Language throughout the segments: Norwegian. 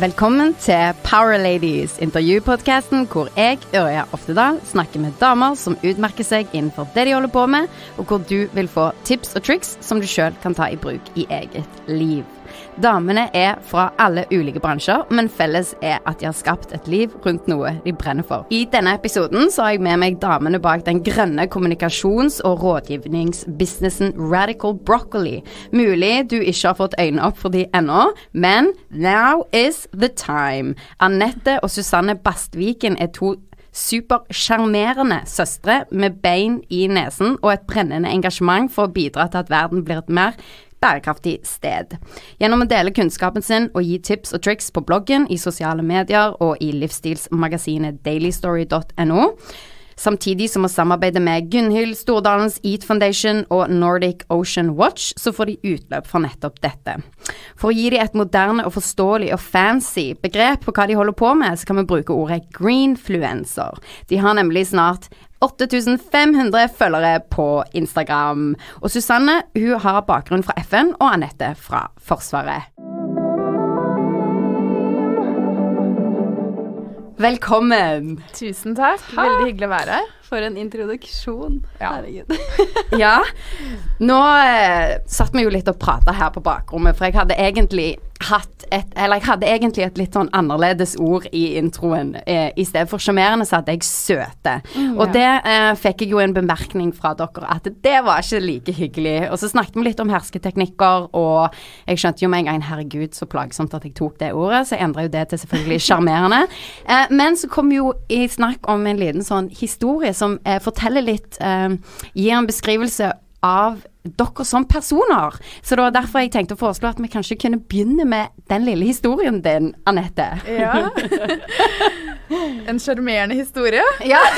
Velkommen til Power Ladies, intervjupodkasten hvor jeg, Ørja Oftedal, snakker med damer som utmerker seg innenfor det de holder på med, og hvor du vil få tips og triks som du sjøl kan ta i bruk i eget liv. Damene er fra alle ulike bransjer, men felles er at de har skapt et liv rundt noe de brenner for. I denne episoden så har jeg med meg damene bak den grønne kommunikasjons- og rådgivningsbusinessen Radical Broccoli. Mulig du ikke har fått øynene opp for de ennå, men now is the time. Anette og Susanne Bastviken er to supersjarmerende søstre med bein i nesen og et brennende engasjement for å bidra til at verden blir et mer bærekraftig sted. Gjennom å dele kunnskapen sin og gi tips og triks på bloggen, i sosiale medier og i livsstilsmagasinet dailystory.no. Samtidig som å samarbeide med Gunhild Stordalens Eat Foundation og Nordic Ocean Watch, så får de utløp for nettopp dette. For å gi dem et moderne og forståelig og fancy begrep på hva de holder på med, så kan vi bruke ordet greenfluencer. De har nemlig snart 8500 følgere på Instagram. Og Susanne hun har bakgrunn fra FN, og Anette fra Forsvaret. Velkommen. Tusen takk. Veldig hyggelig å være her. For en introduksjon. Ja. Herregud. Ja, nå eh, satt vi jo litt og prata her på bakrommet, for jeg hadde egentlig hatt et Eller jeg hadde egentlig et litt sånn annerledes ord i introen. Eh, I stedet for sjarmerende så hadde jeg søte. og det eh, fikk jeg jo en bemerkning fra dere at det var ikke like hyggelig. Og så snakket vi litt om hersketeknikker, og jeg skjønte jo med en gang herregud, så plagsomt at jeg tok det ordet, så jeg endra jo det til selvfølgelig sjarmerende. Eh, men så kom jo i snakk om en liten sånn historie som eh, forteller litt eh, Gir en beskrivelse av dere som personer. Så det var derfor jeg tenkte å foreslå at vi kanskje kunne begynne med den lille historien din, Anette. Ja. En sjarmerende historie. Ja.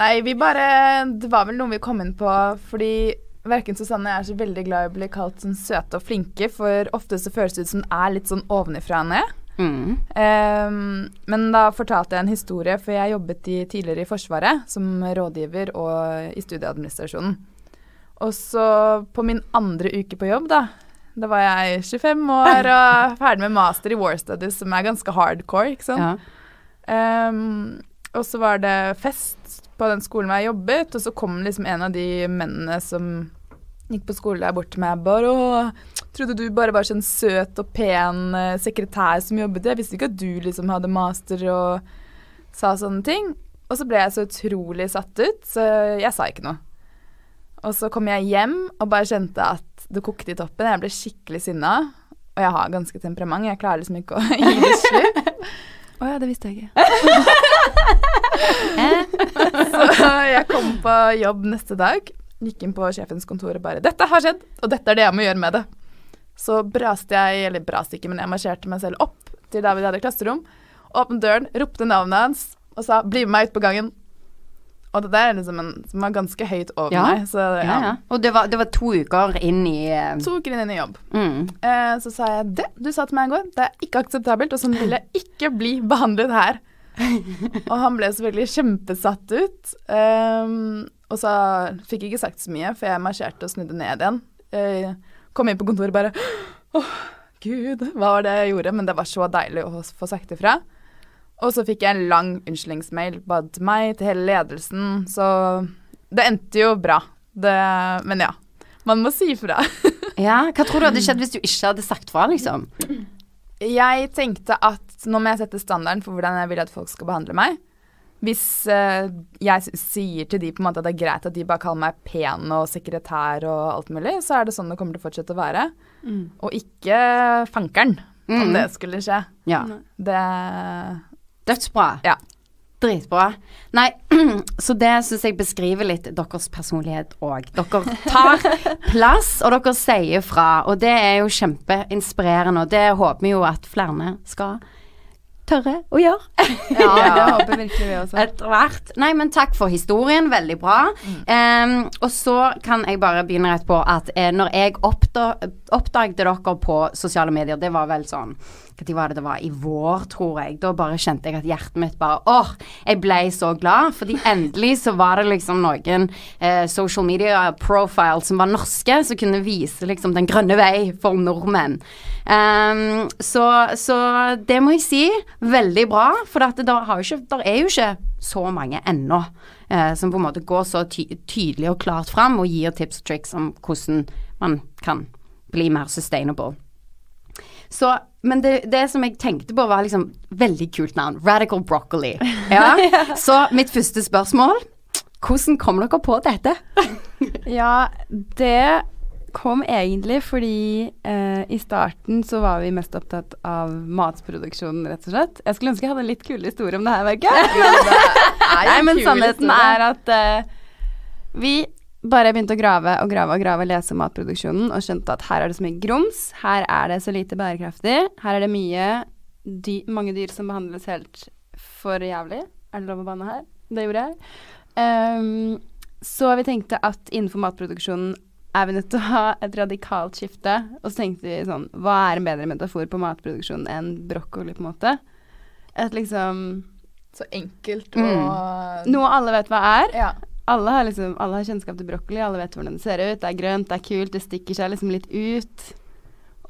Nei, vi bare Det var vel noe vi kom inn på fordi verken Susanne og jeg er så veldig glad i å bli kalt sånn søte og flinke, for ofte så føles det ut som det er litt sånn ovenifra og ned. Mm. Um, men da fortalte jeg en historie, for jeg jobbet i, tidligere i Forsvaret som rådgiver og i studieadministrasjonen. Og så på min andre uke på jobb, da, da var jeg 25 år og ferdig med master i War Studies, som er ganske hardcore, ikke sant. Ja. Um, og så var det fest på den skolen hvor jeg jobbet, og så kom liksom en av de mennene som gikk på skole der bort til meg bare Å, trodde du bare var sånn søt og pen eh, sekretær som jobbet Jeg visste ikke at du liksom hadde master og sa sånne ting. Og så ble jeg så utrolig satt ut, så jeg sa ikke noe. Og så kom jeg hjem og bare kjente at det kokte i toppen. Jeg ble skikkelig sinna. Og jeg har ganske temperament. Jeg klarer liksom ikke å gi det slutt. Å ja, det visste jeg ikke. Så jeg kom på jobb neste dag, gikk inn på sjefens kontor og bare 'Dette har skjedd, og dette er det jeg må gjøre med det'. Så braste jeg, eller braste ikke, men jeg marsjerte meg selv opp til der vi hadde klasserom. Åpnet døren, ropte navnet hans og sa 'bli med meg ut på gangen'. Og det der er liksom en som var ganske høyt over Ja. meg. Så ja. Ja, ja. Og det var, det var to uker inn i uh... To uker inn i jobb. mm. Eh, så sa jeg det du sa til meg i går, det er ikke akseptabelt, og sånn vil jeg ikke bli behandlet her. og han ble selvfølgelig kjempesatt ut. Um, og så fikk jeg ikke sagt så mye, for jeg marsjerte og snudde ned igjen. Eh, kom inn på kontoret og bare Å, gud, hva var det jeg gjorde? Men det var så deilig å få sagt ifra. Og så fikk jeg en lang unnskyldningsmail, til meg, til hele ledelsen, så det endte jo bra. Det, men ja, man må si ifra. Ja, hva tror du hadde skjedd hvis du ikke hadde sagt fra, liksom? Jeg tenkte at nå må jeg sette standarden for hvordan jeg vil at folk skal behandle meg. Hvis uh, jeg sier til de på en måte at det er greit at de bare kaller meg pen og sekretær og alt mulig, så er det sånn det kommer til å fortsette å være. Og ikke fankeren, om Mm. det skulle skje. Ja. Det Dødsbra. Ja. Dritbra. Nei, så det syns jeg beskriver litt deres personlighet òg. Dere tar plass, og dere sier fra. Og det er jo kjempeinspirerende, og det håper vi jo at flere skal tørre å gjøre. Ja, det håper virkelig vi også. Etter hvert. Nei, men takk for historien. Veldig bra. Em, og så kan jeg bare begynne rett på at eh, når jeg oppda oppdaget dere på sosiale medier, det var vel sånn Når var det det var? I vår, tror jeg. Da bare kjente jeg at hjertet mitt bare Åh, jeg ble så glad. Fordi endelig så var det liksom noen eh, social media profiles som var norske, som kunne vise liksom den grønne vei for nordmenn. Um, så, så det må jeg si. Veldig bra. For det der, ikke, der er jo ikke så mange ennå eh, som på en måte går så ty tydelig og klart fram og gir tips og triks om hvordan man kan bli mer sustainable. Så, men det, det som jeg tenkte på, var liksom veldig kult navn. Radical Broccoli. Ja. Så mitt første spørsmål Hvordan kom dere på dette? Ja, det kom egentlig fordi eh, i starten så var vi mest opptatt av matproduksjonen, rett og slett. Jeg skulle ønske jeg hadde en litt kul historie om det her, Verket. Nei, men sannheten er at eh, vi bare begynte å grave og grave og grave og lese om matproduksjonen og skjønte at her er det så mye grums, her er det så lite bærekraftig, her er det mye dy mange dyr som behandles helt for jævlig. Er det lov å banne her? Det gjorde jeg. Um, så vi tenkte at innenfor matproduksjonen er vi nødt til å ha et radikalt skifte. Og så tenkte vi sånn Hva er en bedre metafor på matproduksjon enn brokkoli, på en måte? Et liksom Så enkelt og Noe alle vet hva er. Ja. Alle har, liksom, alle har kjennskap til brokkoli, alle vet hvordan det ser ut. Det er grønt, det er kult, det stikker seg liksom litt ut.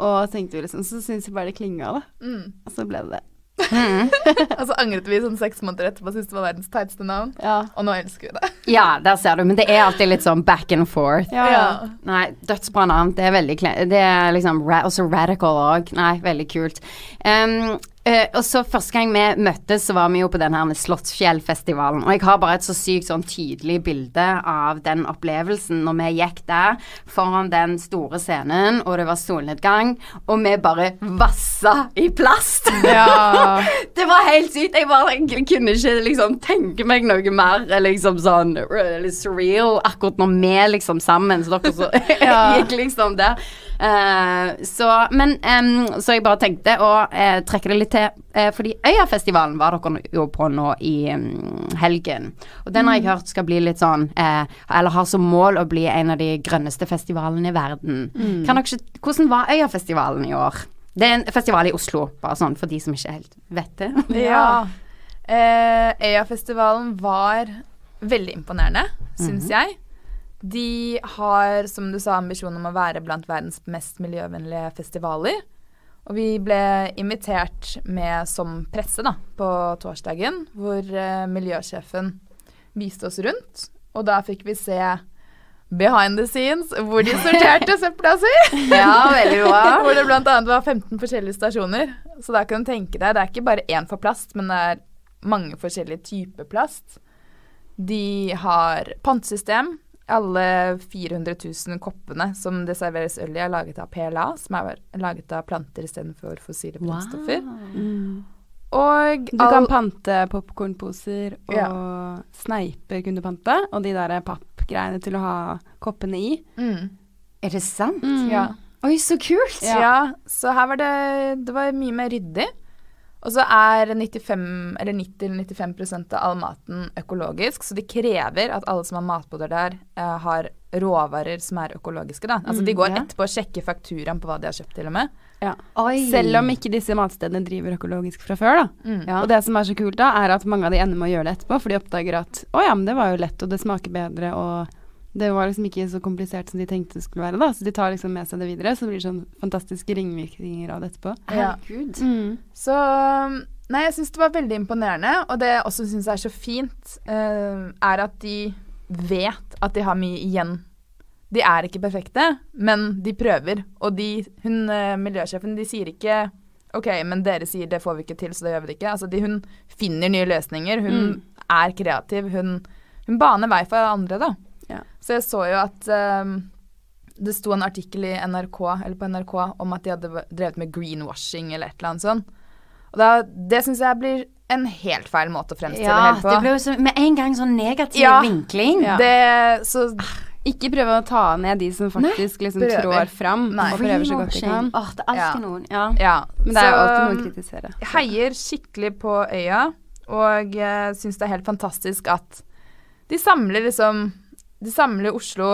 Og tenkte vi liksom, så syntes vi bare det klinga, da. Mm. Og så ble det det. Og så angret vi sånn seks måneder etterpå og syntes det var verdens teiteste navn. Ja. Og nå elsker vi det. Ja, der ser du. Men det er alltid litt sånn back and forth. Ja, ja. Nei, dødsbra navn. Det er veldig kle Det er liksom ra også radical òg. Nei, veldig kult. Um, eh, og så første gang vi møttes, så var vi jo på den her Slottsfjellfestivalen. Og jeg har bare et så sykt sånn tydelig bilde av den opplevelsen når vi gikk der foran den store scenen, og det var solnedgang, og vi bare vassa i plast. Ja. Det var helt sykt. Jeg bare jeg kunne ikke liksom tenke meg noe mer liksom sånn really surreal akkurat når vi liksom sammen, så dere så gikk liksom der. Eh, så, men um, Så jeg bare tenkte å uh, trekke det litt til, uh, fordi Øyafestivalen var dere jo på nå i um, helgen. Og den har jeg hørt skal bli litt sånn Eller har som mål å bli en av de grønneste festivalene i verden. Kan dere Hvordan var Øyafestivalen i år? Det er en festival i Oslo, bare sånn for de som ikke helt vet det. Ja. Øyafestivalen var veldig imponerende, syns jeg. De har, som du sa, ambisjon om å være blant verdens mest miljøvennlige festivaler. Og vi ble invitert med som presse da, på torsdagen, hvor eh, miljøsjefen viste oss rundt. Og da fikk vi se behind the scenes hvor de sorterte søpla si. Ja, veldig bra. Hvor det bl.a. var 15 forskjellige stasjoner. Så da kan du tenke deg, det er ikke bare én for plast, men det er mange forskjellige typer plast. De har pantesystem. Alle 400 000 koppene som det serveres øl i, er laget av PLA, som er laget av planter istedenfor fossile brennstoffer. Mm. Og Du kan pante popkornposer, og Ja. sneiper kunne du pante, og de der pappgreiene til å ha koppene i. mm, Er det sant? Ja. Oi, så kult. Ja. så her var det Det var mye mer ryddig. Og så er 95, eller 90-95% av all maten økologisk, så de krever at alle som har matboder der, eh, har råvarer som er økologiske. Da. Altså De Mm, går ja. etterpå og sjekker fakturaen på hva de har kjøpt, til og med. Ja. Oi. Selv om ikke disse matstedene driver økologisk fra før, da. Mm. Ja. Og det som er så kult da, er at mange av de ender med å gjøre det etterpå, for de oppdager at å ja, men det var jo lett, og det smaker bedre, og det var liksom ikke så komplisert som de tenkte det skulle være, da. Så de tar liksom med seg det videre, så det blir sånn fantastiske ringvirkninger av det etterpå. Ja. Herregud. Så Nei, jeg syns det var veldig imponerende. Og det jeg også syns er så fint, uh, er at de vet at de har mye igjen. De er ikke perfekte, men de prøver. Og de, hun uh, miljøsjefen, de sier ikke OK, men dere sier det får vi ikke til, så det gjør vi det ikke. Altså, de, hun finner nye løsninger. Hun er kreativ. Hun, hun baner vei for andre, da. Så jeg så jo at um, det sto en artikkel i NRK, eller på NRK om at de hadde drevet med greenwashing eller et eller annet sånt. Og da, det syns jeg blir en helt feil måte å fremstille Ja, det hele på. Ja, det ble jo så, med en gang sånn negativ Ja. vinkling. Ja. Det, så Ikke prøve å ta ned de som faktisk liksom prøver. trår fram, Nei. og prøver så godt de kan. Åh, det er alltid Ja. noen. Ja. ja. Men det er jo alltid noe å kritisere. Jeg heier skikkelig på øya, og uh, syns det er helt fantastisk at de samler liksom De samler Oslo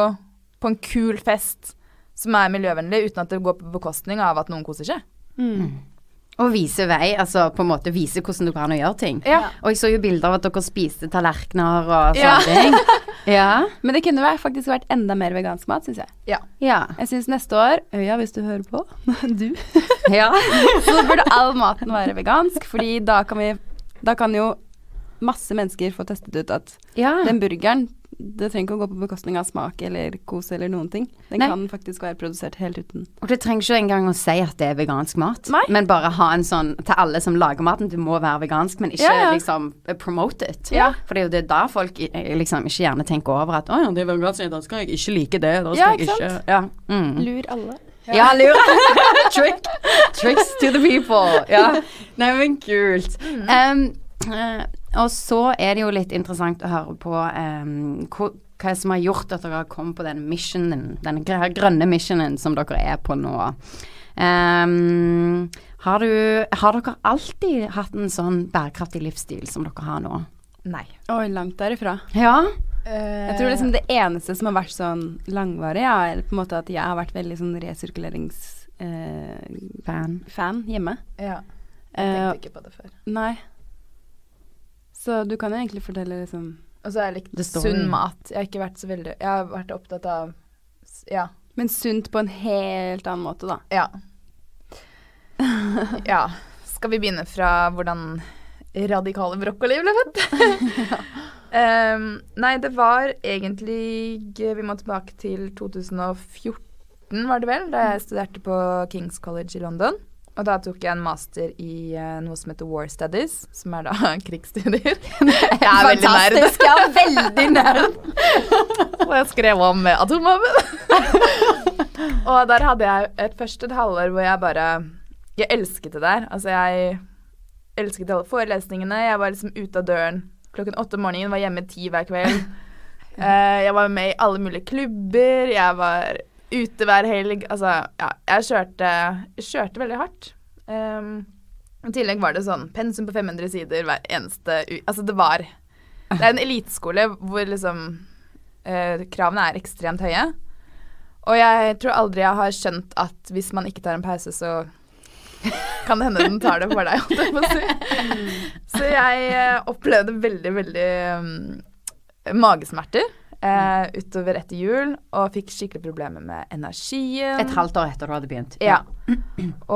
på en kul fest som er miljøvennlig, uten at det går på bekostning av at noen koser seg. Mm. Og vise vei, altså på en måte vise hvordan det går an å gjøre ting. Ja. Og jeg så jo bilder av at dere spiste tallerkener og sånne Ja. ting. Ja. Men det kunne faktisk vært enda mer vegansk mat, syns jeg. Ja. Ja. Jeg syns neste år, Øya hvis du hører på, du, ja. så burde all maten være vegansk. Fordi da kan vi Da kan jo masse mennesker få testet ut at ja. den burgeren det trenger ikke å gå på bekostning av smak eller kos eller noen ting. Den Nei. kan faktisk være produsert helt uten. Og det trenger ikke engang å si at det er vegansk mat, Nei. men bare ha en sånn til alle som lager maten, du må være vegansk, men ikke Ja, ja. liksom eh, promote it. Ja. For det er jo det da folk eh, liksom ikke gjerne tenker over at å ja, det er vegansk, da skal jeg ikke like det, da skal Ja, jeg ikke ikke Ja. Mm. Lur alle. Ja, lur. Trick. Tricks to the people. Ja. Nei, men kult. Um, og så er det jo litt interessant å høre på um, hva, hva som har gjort at dere har kommet på den missionen, den grønne missionen som dere er på nå. Um, har, du, har dere alltid hatt en sånn bærekraftig livsstil som dere har nå? Nei. Oi, langt derifra. Ja. Jeg tror liksom det eneste som har vært sånn langvarig, ja, er på en måte at jeg har vært veldig sånn resirkuleringsfan Fan. hjemme. Ja. Jeg Eh, tenkte ikke på det før. nei. Så du kan jo egentlig fortelle liksom Og så har jeg likt sunn mat. Jeg har ikke vært så veldig Jeg har vært opptatt av Ja. Men sunt på en helt annen måte, da. Ja. ja. Skal vi begynne fra hvordan radikale brokkoli ble født? um, nei, det var egentlig Vi må tilbake til 2014, var det vel, da jeg studerte på Kings College i London. Og da tok jeg en master i uh, noe som heter War Studies, som er da krigsstudier. jeg er veldig nerd. Fantastisk, ja. Veldig nerd. Og jeg skrev om atomvåpen. og der hadde jeg et første halvår hvor jeg bare Jeg elsket det der. Altså, jeg elsket alle forelesningene. Jeg var liksom ute av døren klokken åtte om morgenen, var hjemme ti hver kveld. Uh, jeg var med i alle mulige klubber. Jeg var ute hver helg. Altså, ja, jeg kjørte, kjørte veldig hardt. Um, I tillegg var det sånn pensum på 500 sider hver eneste u... Altså, det var Det er en eliteskole hvor liksom uh, kravene er ekstremt høye. Og jeg tror aldri jeg har skjønt at hvis man ikke tar en pause, så kan det hende den tar det for deg, holdt jeg på å si. Så jeg eh, opplevde veldig, veldig um, magesmerter eh, utover etter jul, og fikk skikkelig problemer med energien. Et halvt år etter du hadde begynt. Ja.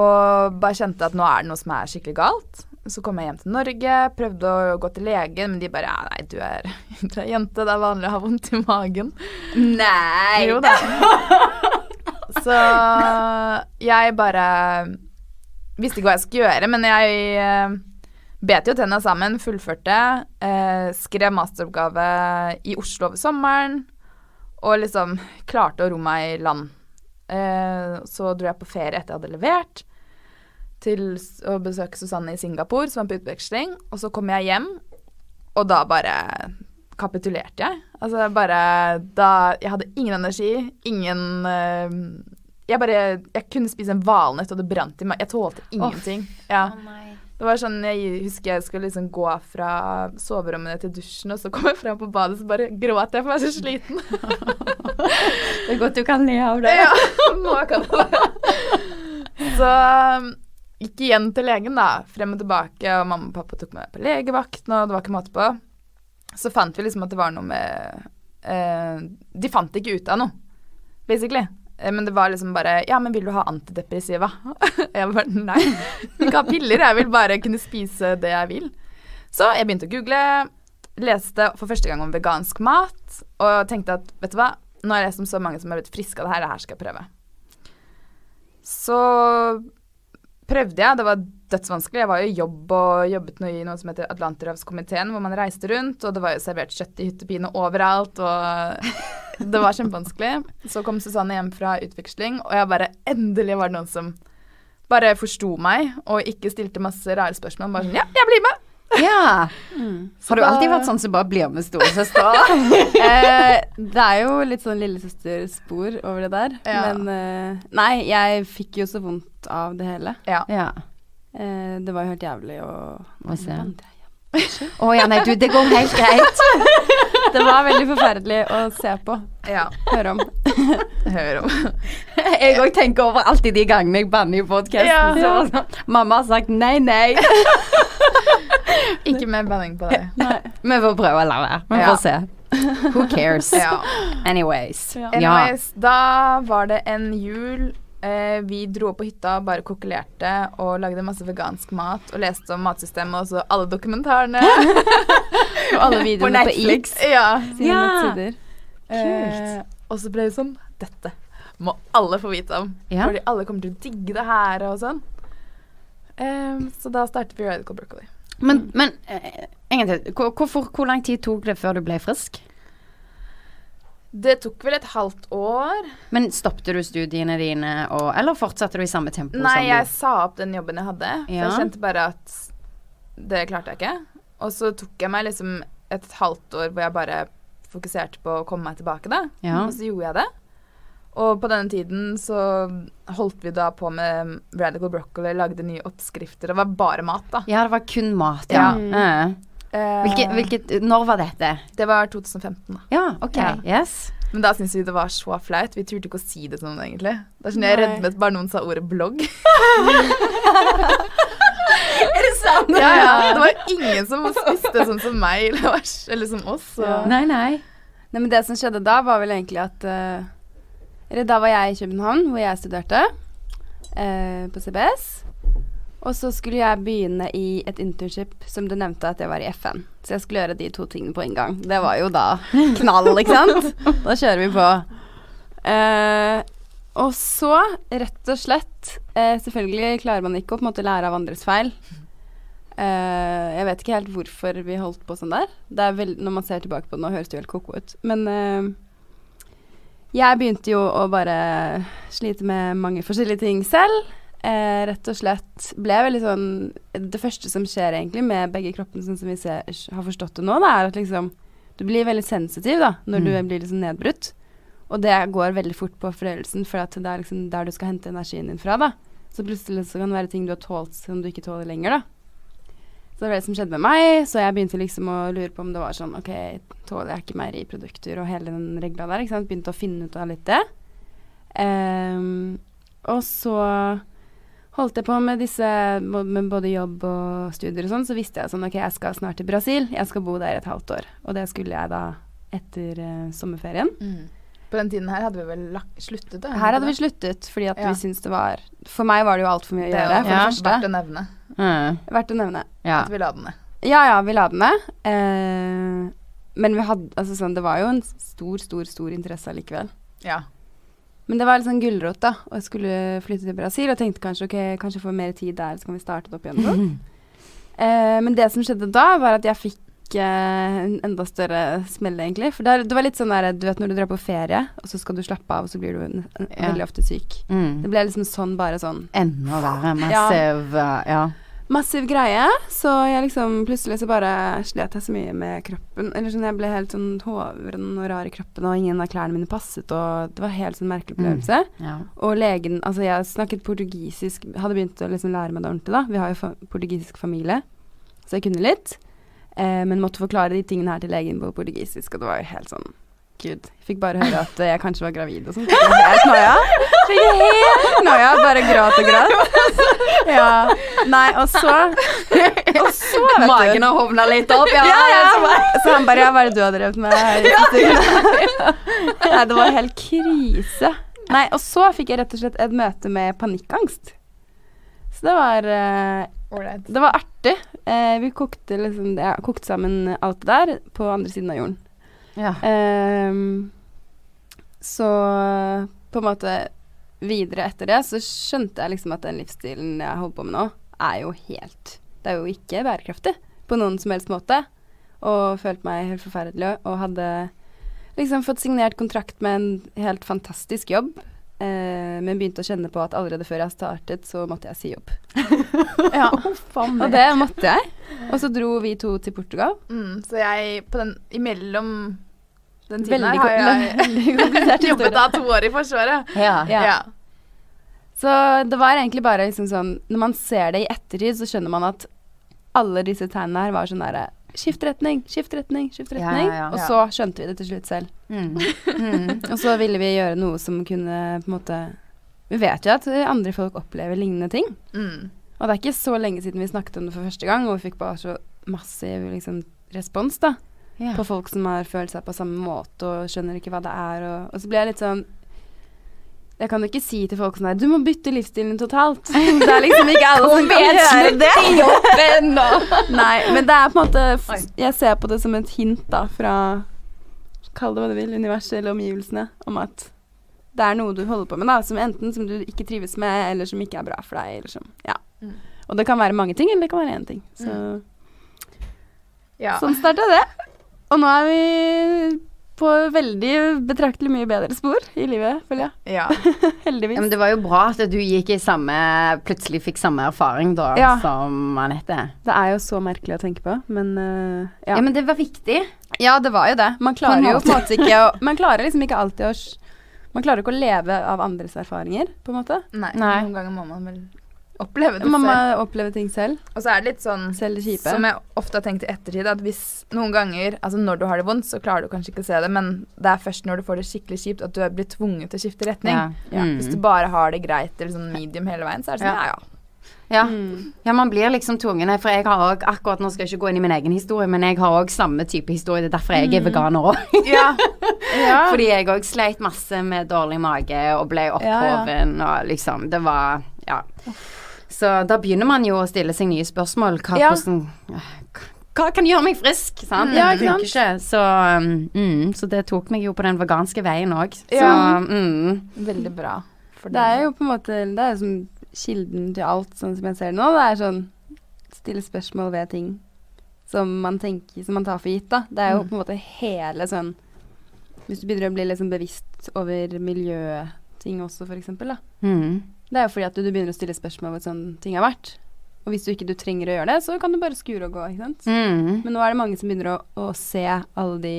Og bare kjente at nå er det noe som er skikkelig galt. Så kom jeg hjem til Norge, prøvde å gå til legen, men de bare ja, nei, du er, du er jente, det er vanlig å ha vondt i magen. Nei! Jo da. Så jeg bare visste ikke hva jeg skulle gjøre, men jeg eh, bet jo tenna sammen, fullførte, eh, skrev masteroppgave i Oslo over sommeren, og liksom klarte å ro meg i land. Eh, så dro jeg på ferie etter jeg hadde levert, til å besøke Susanne i Singapore, som var på utveksling, og så kom jeg hjem, og da bare kapitulerte jeg. Altså bare da Jeg hadde ingen energi, ingen eh, Jeg bare Jeg kunne spise en valnøtt, og det brant i meg. Jeg tålte ingenting. ja. Det var sånn Jeg husker jeg skulle liksom gå fra soverommet til dusjen, og så kom jeg fram på badet, så bare gråt jeg, for jeg var så sliten. Det er godt du kan le av det. ja, nå kan jeg det. Så um, gikk igjen til legen, da. Frem og tilbake, og mamma og pappa tok meg på legevakten, og det var ikke måte på. Så fant vi liksom at det var noe med eh, De fant ikke ut av noe, basically. Eh, Men det var liksom bare Ja, men vil du ha antidepressiva? jeg bare nei. Jeg ikke ha piller, jeg vil bare kunne spise det jeg vil. Så jeg begynte å google, leste for første gang om vegansk mat, og tenkte at vet du hva, nå har jeg lest om så mange som har blitt friske av det her, det her skal jeg prøve. Så prøvde jeg, det var dødsvanskelig. Jeg var jo i jobb og jobbet nå i noe som heter Atlanterhavskomiteen, hvor man reiste rundt, og det var jo servert kjøtt i hyttepine overalt, og det var kjempevanskelig. Så kom Susanne hjem fra utveksling, og jeg bare Endelig var det noen som bare forsto meg, og ikke stilte masse rare spørsmål. Bare sånn Ja, jeg blir med! Ja. Mm. Har du alltid vært sånn som bare blir med storesøster? eh, det er jo litt sånn lillesøsterspor over det der. Ja. Men eh, nei, jeg fikk jo så vondt av det hele. Ja. ja. Eh, det var jo helt jævlig å Hva se. Vandre igjen. Å ja, nei, du, det går helt greit. Det var veldig forferdelig å se på. ja. Høre om. høre om. Jeg òg tenker over alltid de gangene jeg banner i podkasten. Ja. Sånn. Mamma har sagt nei, nei. Ikke mer banning på det. Vi får prøve å la være. Vi Ja. får se. Who cares? Ja. Anyways. Ja. Anyways, da var det en jul eh, vi dro opp på hytta, bare kokkelerte og lagde masse vegansk mat og leste om matsystemet og så alle dokumentarene. Og alle videoene på, Netflix. Eats ja. Ja. Eh, og så ble det sånn Dette må alle få vite om. Ja. Fordi alle kommer til å digge det her og sånn. Eh, så da startet vi Radical Broccoli. Men, men eh, en. Hvor, hvor lang tid tok det før du ble frisk? Det tok vel et halvt år. Men stoppet du studiene dine, og, eller fortsatte du i samme tempo Nei, som jeg du sa opp den jobben jeg hadde. For Ja. jeg kjente bare at det klarte jeg ikke. Og så tok jeg meg liksom et halvt år hvor jeg bare fokuserte på å komme meg tilbake, da. Ja. Og så gjorde jeg det. Og på denne tiden så holdt vi da på med Radical Broccoli, lagde nye oppskrifter. Det var bare mat, da. Ja, det var kun mat, Ja. ja. Eh. Eh, Hvilket, når var dette? Det var 2015, da. Ja, OK. Ja. Yes. Men da syntes vi det var så flaut. Vi turte ikke å si det til noen, egentlig. Det er sånn jeg rødmet bare noen sa ordet blogg. Er det sant? Ja, ja. Det var ingen som spiste sånn som meg, eller, eller som oss. Ja. Nei, nei. Nei, men det som skjedde da, var vel egentlig at uh, Eller da var jeg i København, hvor jeg studerte, uh, på CBS. Og så skulle jeg begynne i et internship som du nevnte at jeg var i FN. Så jeg skulle gjøre de to tingene på en gang. Det var jo da knall, ikke sant? Da kjører vi på. Eh, og så, rett og slett eh, Selvfølgelig klarer man ikke å på en måte lære av andres feil. Eh, jeg vet ikke helt hvorfor vi holdt på sånn der. Det er vel, når man ser tilbake på det nå, høres det jo helt ko-ko ut. Men eh, jeg begynte jo å bare slite med mange forskjellige ting selv. Eh, rett og slett ble veldig sånn Det første som skjer egentlig med begge kroppene, sånn som vi ser, har forstått det nå, da, er at liksom du blir veldig sensitiv da, når du Mm. blir liksom nedbrutt. Og det går veldig fort på fordøyelsen, for det er liksom der du skal hente energien din fra. da. Så plutselig så kan det være ting du har tålt som du ikke tåler lenger. da. Så det var det som skjedde med meg, så jeg begynte liksom å lure på om det var sånn Ok, tåler jeg ikke meieriprodukter og hele den regla der? ikke sant? Begynte å finne ut av litt det. Um, og så holdt jeg på med disse med både jobb og studier og sånn, så visste jeg sånn Ok, jeg skal snart til Brasil. Jeg skal bo der et halvt år. Og det skulle jeg da etter uh, sommerferien. På den tiden her hadde vi vel lagt, sluttet? da, Her hadde vi sluttet fordi at Ja. vi syntes det var For meg var det jo altfor mye å Det gjøre, Ja, for det Ja. første. verdt å nevne Mm. Verdt å nevne. Ja. at vi la den ned. Ja ja, vi la den ned. Uh, men vi hadde Altså sånn, det var jo en stor, stor, stor interesse allikevel. Ja. Men det var litt sånn gulrot, da. Og jeg skulle flytte til Brasil og tenkte kanskje ok, kanskje få mer tid der, så kan vi starte det opp igjen. sånn. Eh, men det som skjedde da, var at jeg fikk eh, en enda større smell, egentlig. For det, det var litt sånn der, du vet når du drar på ferie, og så skal du slappe av, og så blir du Ja. veldig ofte syk. Mm. Det ble liksom sånn, bare sånn Enda verre. Massiv uh, Ja. Massiv greie. Så jeg liksom plutselig så bare slet jeg så mye med kroppen. Eller sånn, jeg ble helt sånn hoven og rar i kroppen, og ingen av klærne mine passet, og det var helt sånn merkelig opplevelse. ja. Og legen Altså, jeg snakket portugisisk, hadde begynt å liksom lære meg det ordentlig, da. Vi har jo fa portugisisk familie, så jeg kunne litt. Eh, men måtte forklare de tingene her til legen på portugisisk, og det var jo helt sånn Gud. Jeg fikk bare høre at jeg kanskje var gravid og sånn. Fikk jeg helt noia. Fikk helt noia. Bare gråt og gråt. Ja. Nei, og så Og så, vet du Magen har hovna litt opp. Ja, ja, ja. Så han bare Ja, hva er det du har drevet med? her i siste ukene?» Nei, det var helt krise. Nei, og så fikk jeg rett og slett et møte med panikkangst. Så det var eh, Det var artig. Eh, vi kokte liksom ja, kokte sammen alt det der på andre siden av jorden. Ja. Um, så på en måte videre etter det så skjønte jeg liksom at den livsstilen jeg holder på med nå, er jo helt Det er jo ikke bærekraftig på noen som helst måte. Og følte meg helt forferdelig og hadde liksom fått signert kontrakt med en helt fantastisk jobb. Eh, men begynte å kjenne på at allerede før jeg startet, så måtte jeg si opp. Ja. Og det måtte jeg. Og så dro vi to til Portugal. Mm, så jeg på den imellom den tiden Veldig, her har jeg veldig jobbet da to år i Forsvaret. Ja. Ja. Ja. Så det var egentlig bare liksom sånn Når man ser det i ettertid, så skjønner man at alle disse tegnene her var sånn derre Skift retning, skift retning, skift retning. ja, ja. Og så skjønte vi det til slutt selv. Mm. Mm. Og så ville vi gjøre noe som kunne på en måte Vi vet jo at andre folk opplever lignende ting. Mm. Og det er ikke så lenge siden vi snakket om det for første gang, og vi fikk bare så massiv liksom, respons da, Ja. på folk som har følt seg på samme måte og skjønner ikke hva det er. Og, og så blir jeg litt sånn Jeg kan jo ikke si til folk sånn her Du må bytte livsstilen totalt. Det er liksom ikke alle som kan gjøre det. jobben Nei, men det er på en måte Jeg ser på det som et hint da fra Kall det hva du vil, universet eller omgivelsene, om at det er noe du holder på med, da, som enten som du ikke trives med, eller som ikke er bra for deg, eller som Ja. Mm. Og det kan være mange ting, eller det kan være én ting. Så Ja. sånn starta det. Og nå er vi på veldig betraktelig mye bedre spor i livet, føler jeg. ja. Heldigvis. Ja, men det var jo bra at du gikk i samme Plutselig fikk samme erfaring da Ja. som Anette. det er jo så merkelig å tenke på, men uh, Ja. ja. men det var viktig. Ja, det var jo det. Man klarer på jo på en måte ikke å Man klarer liksom ikke alltid å Man klarer ikke å leve av andres erfaringer, på en måte. Nei, Nei. noen ganger må man vel oppleve det Man må selv. oppleve ting selv. Og så er det litt sånn Selv det. Som jeg ofte har tenkt i ettertid, at hvis noen ganger Altså når du har det vondt, så klarer du kanskje ikke å se det, men det er først når du får det skikkelig kjipt at du blir tvunget til å skifte retning. Ja. Ja, Mm. Hvis du bare har det greit eller sånn medium hele veien, så er det sånn Ja. ja ja. Ja. Mm. ja, man blir liksom tvungen. For jeg har òg akkurat Nå skal jeg ikke gå inn i min egen historie, men jeg har òg samme type historie. Det er derfor jeg er veganer òg. Ja. ja. Fordi jeg òg sleit masse med dårlig mage og ble opphoven og liksom Det var Ja. Så da begynner man jo å stille seg nye spørsmål. Hva, Ja. hvordan, hva kan gjøre meg frisk? Sant? Mm. Ja, ikke funker ikke. Så, um, mm, så det tok meg jo på den veganske veien òg. Ja. mm, Veldig bra. For Det er jo på en måte Det er jo som kilden til alt, sånn som jeg ser det nå. Det er sånn stille spørsmål ved ting som man tenker Som man tar for gitt, da. Det er jo Mm. på en måte hele sånn Hvis du begynner å bli liksom bevisst over miljøting også, for eksempel, da. Det er jo fordi at du, du begynner å stille spørsmål ved sånn ting har vært. Og hvis du ikke du trenger å gjøre det, så kan du bare skure og gå, ikke sant. Mm. Men nå er det mange som begynner å, å se alle de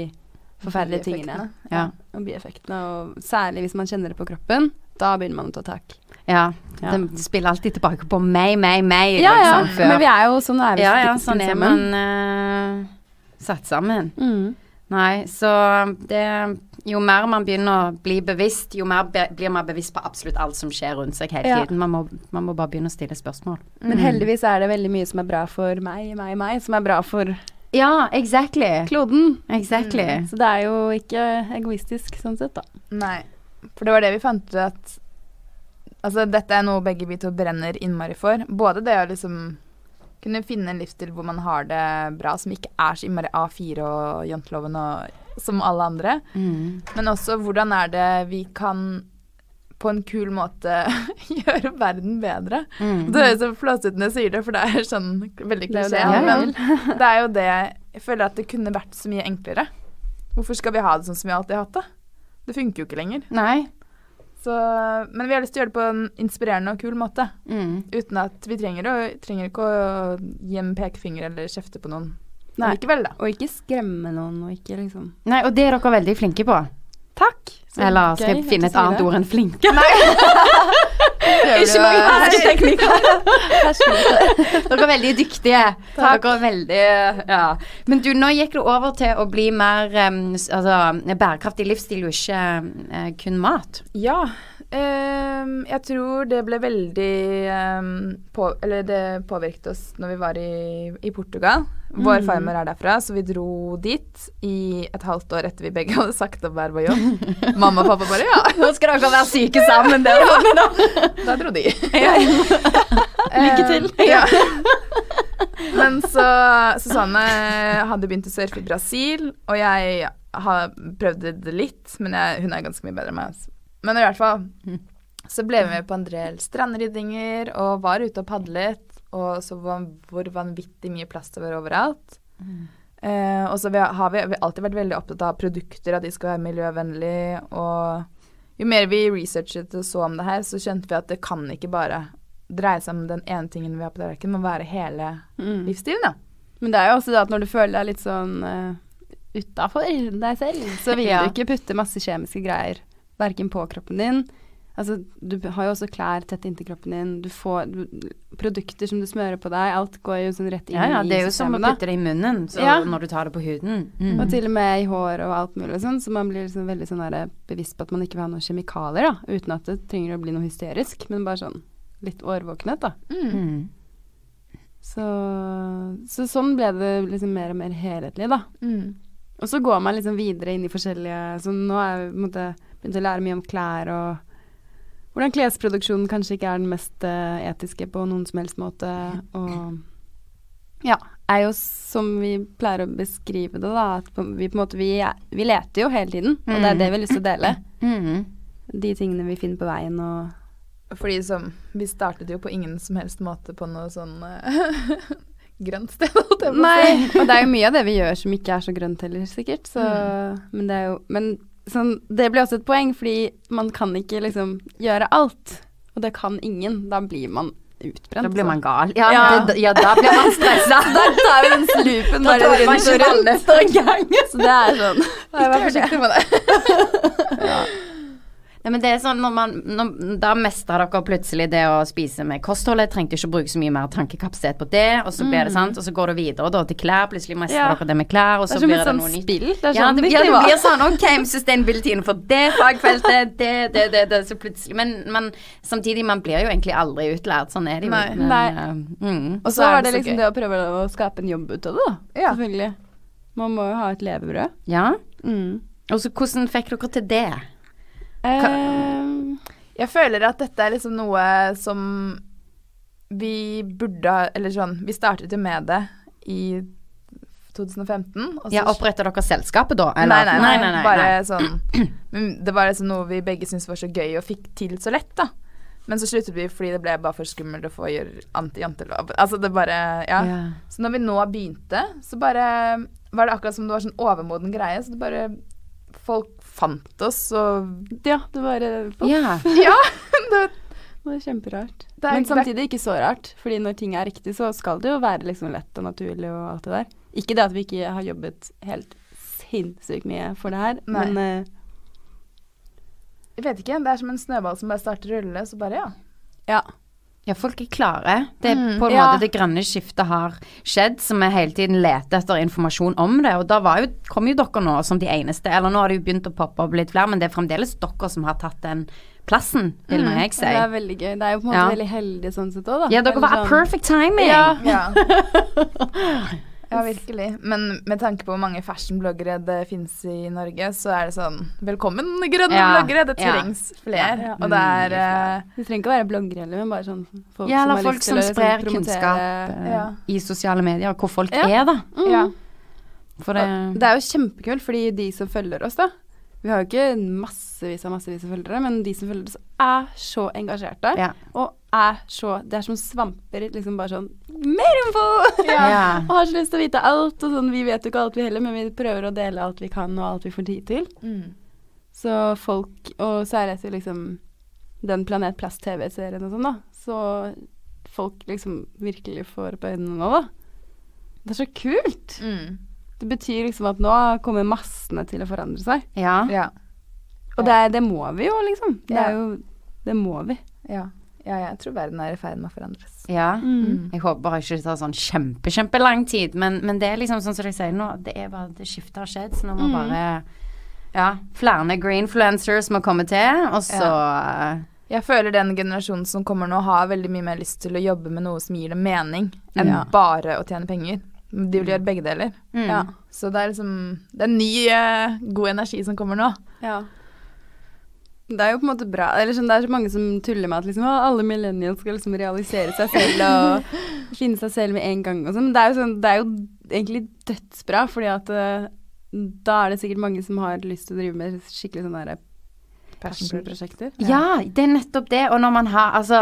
forferdelige tingene. Ja. Og bieffektene. Og særlig hvis man kjenner det på kroppen, da begynner man å ta tak. ja. Ja. Det spiller alltid tilbake på meg, meg, meg. Ja, ja. liksom. Men vi er jo sånn er vi ja, ja, sånn er man uh, satt sammen. Mm. Nei, så det Jo mer man begynner å bli bevisst, jo mer be, blir man bevisst på absolutt alt som skjer rundt seg hele Ja. tiden. Man må, man må bare begynne å stille spørsmål. Men heldigvis er det veldig mye som er bra for meg, meg, meg, som er bra for Ja, exactly. kloden. Exactly. Så det er jo ikke egoistisk sånn sett, da. Nei. For det var det vi fant ut at Altså, dette er noe begge vi to brenner innmari for. Både det å liksom kunne finne en livsstil hvor man har det bra, som ikke er så innmari A4 og janteloven og som alle andre. Mm. Men også hvordan er det vi kan på en kul måte gjøre verden bedre. Mm. Det høres så flåsete ut når jeg sier det, for det er sånn veldig klisjé. Men det er jo det Jeg føler at det kunne vært så mye enklere. Hvorfor skal vi ha det sånn som vi alltid har hatt det? Det funker jo ikke lenger. Nei. Så, men vi har lyst til å gjøre det på en inspirerende og kul måte. Mm. Uten at vi trenger, å, trenger ikke å gi en pekefinger eller kjefte på noen. Nei. Likevel, da. Og ikke skremme noen, og ikke liksom Nei, og det er dere veldig flinke på. Takk! Så Eller skal jeg finne et annet ord enn flinke? Ikke mange hersketeknikker. Dere er veldig dyktige. Dere er veldig Ja. Men du, nå gikk du over til å bli mer um, altså, bærekraftig livsstil og ikke uh, kun mat. Ja. Ehm, jeg tror det ble veldig um, på, Eller det påvirket oss når vi var i, i Portugal. Vår farmor er derfra, så vi dro dit i et halvt år etter vi begge hadde sagt opp hver vår jobb. Mamma og pappa bare ja, Nå skal dere være syke sammen. dere. da dro de. Lykke til. Um, ja. Men så Susanne hadde begynt å surfe i Brasil, og jeg har prøvd det litt, men jeg, hun er ganske mye bedre enn meg. Men i hvert fall så ble vi med på en del strandryddinger og var ute og padlet, og så var, hvor vanvittig mye plast det var overalt. Eh, og så har vi, vi har alltid vært veldig opptatt av produkter, at de skal være miljøvennlige, og jo mer vi researchet og så om det her, så skjønte vi at det kan ikke bare dreie seg om den ene tingen vi har på tallerkenen, må være hele Mm. livsstilen, da. Men det er jo også det at når du føler deg litt sånn uh, utafor deg selv, så vil Ja. du ikke putte masse kjemiske greier verken på kroppen din, Altså, du har jo også klær tett inntil kroppen din. Du får du, produkter som du smører på deg. Alt går jo sånn rett inn Ja, ja, i det er jo som å putte det i munnen så Ja. når du tar det på huden. Mm. Og til og med i hår og alt mulig sånn, så man blir liksom veldig sånn der bevisst på at man ikke vil ha noen kjemikalier, da. Uten at det trenger å bli noe hysterisk, men bare sånn litt årvåkenhet, da. Mm. Så, så sånn ble det liksom mer og mer helhetlig, da. Mm. Og så går man liksom videre inn i forskjellige Så nå er jeg på en måte begynt å lære mye om klær og hvordan klesproduksjonen kanskje ikke er den mest eh, etiske på noen som helst måte. Og ja, er jo som vi pleier å beskrive det, da, at vi på en måte vi, er- vi leter jo hele tiden, og det er det vi har lyst til å dele. Mm. De tingene vi finner på veien og Fordi som Vi startet jo på ingen som helst måte på noe sånn eh, grønt sted. Nei, og det er jo mye av det vi gjør som ikke er så grønt heller, sikkert. Så, Men det er jo Men sånn, det blir også et poeng, fordi man kan ikke liksom gjøre alt. Og det kan ingen. Da blir man utbrent. Da blir man gal. Ja, Ja. Det, ja da blir man stressa. Da tar vi den slupen bare rundt ikke og rundt. Så det er sånn. Nei, Vær forsiktig med det. Nei, men det er sånn når man når, Da mestra dere plutselig det å spise med kostholdet. Trengte ikke å bruke så mye mer tankekapasitet på det. Og så blir det sant, og så går det videre da til klær. Plutselig mestrer Ja. dere det med klær, og Det så er som blir et det sånn noe nytt. spill. Det er Ja, sånn det, ja, det nivå. blir sånn OK, sustainability innenfor det fagfeltet, det, det, det, det, så plutselig Men, men samtidig, man blir jo egentlig aldri utlært. Sånn er det jo. Nei. Men, Nei. eh, mm. Og så så er var det det liksom gøy. det å prøve å skape en jobb ut av det, da. Ja. Selvfølgelig. Man må jo ha et levebrød. Ja. Mm. Og så hvordan fikk dere til det? Eh, Jeg føler at dette er liksom noe som vi burde ha Eller sånn, vi startet jo med det i 2015. Og så Ja, Oppretta dere selskapet da? Nei, nei, nei, bare nei. sånn Men det var liksom noe vi begge syntes var så gøy og fikk til så lett, da. Men så sluttet vi fordi det ble bare for skummelt å få gjøre anti-jantelov. Altså det bare Ja. Ja. Så når vi nå begynte, så bare var det akkurat som det var sånn overmoden greie. Så det bare Folk fant oss, og ja, det bare Ja. Ja! Det, Det var kjemperart. Det er- Men er- samtidig ikke så rart, fordi når ting er riktig, så skal det jo være liksom lett og naturlig og alt det der. Ikke det at vi ikke har jobbet helt sinnssykt mye for det her, Nei. men uh, jeg vet ikke. Det er som en snøball som bare starter å rulle, så bare ja. ja. Ja, folk er klare. Det er Mm, på en ja. måte det grønne skiftet har skjedd, så vi hele tiden leter etter informasjon om det. Og da var jo, kom jo dere nå som de eneste, eller nå har det jo begynt å poppe opp litt flere, men det er fremdeles dere som har tatt den plassen, vil mm, jeg si. Det er veldig gøy. Det er jo på en måte Ja. veldig heldig sånn sett òg, da. Ja, dere var sånn- perfect timing. Ja. Ja. ja, virkelig. Men med tanke på hvor mange fashion-bloggere det finnes i Norge, så er det sånn Velkommen, grønne Ja, bloggere! Det ja. trengs flere. Ja. Og det er uh, Det trenger ikke å være bloggere heller, men bare sånn folk Ja, som har folk lyst som til å liksom sprer promotere- kunnskap eh, Ja. i sosiale medier, hvor folk Ja. er, da. Mm. Ja. For det Og Det er jo kjempekult, fordi de som følger oss, da Vi har jo ikke massevis av massevis av følgere, men de som følger oss, er så engasjerte. Ja. Og er så Det er som svamper. Liksom bare sånn Mer info! Ja. og har så lyst til å vite alt. Og sånn, vi vet jo ikke alt, vi heller, men vi prøver å dele alt vi kan, og alt vi får tid til. mm. Så folk Og så det etter liksom den Planet Plast-TV-serien og sånn, da. Så folk liksom virkelig får opp øynene nå, da. Det er så kult! Mm. Det betyr liksom at nå kommer massene til å forandre seg. ja. Ja. Og det, det må vi jo, liksom. Det Ja. er jo Det må vi. ja. Ja, jeg tror verden er i ferd med å forandres. ja. Mm. Jeg håper bare ikke det tar sånn kjempe, kjempelang tid, men, men det er liksom sånn som de sier nå, det er bare det skiftet har skjedd, så nå må Mm. bare ja, flere greenfluencers må komme til, og så Jeg føler den generasjonen som kommer nå, har veldig mye mer lyst til å jobbe med noe som gir dem mening, enn Ja. bare å tjene penger. De vil gjøre begge deler. mm. Ja. Så det er liksom Det er ny, eh, god energi som kommer nå. ja. Det er jo på en måte bra. Eller sånn, det er så mange som tuller med at liksom, alle millennials skal liksom realisere seg selv og finne seg selv med en gang og sånn. Men det sånn Det er jo egentlig dødsbra, fordi at uh, da er det sikkert mange som har lyst til å drive med skikkelig sånne derre passion-prosjekter. Ja, det er nettopp det. Og har Altså,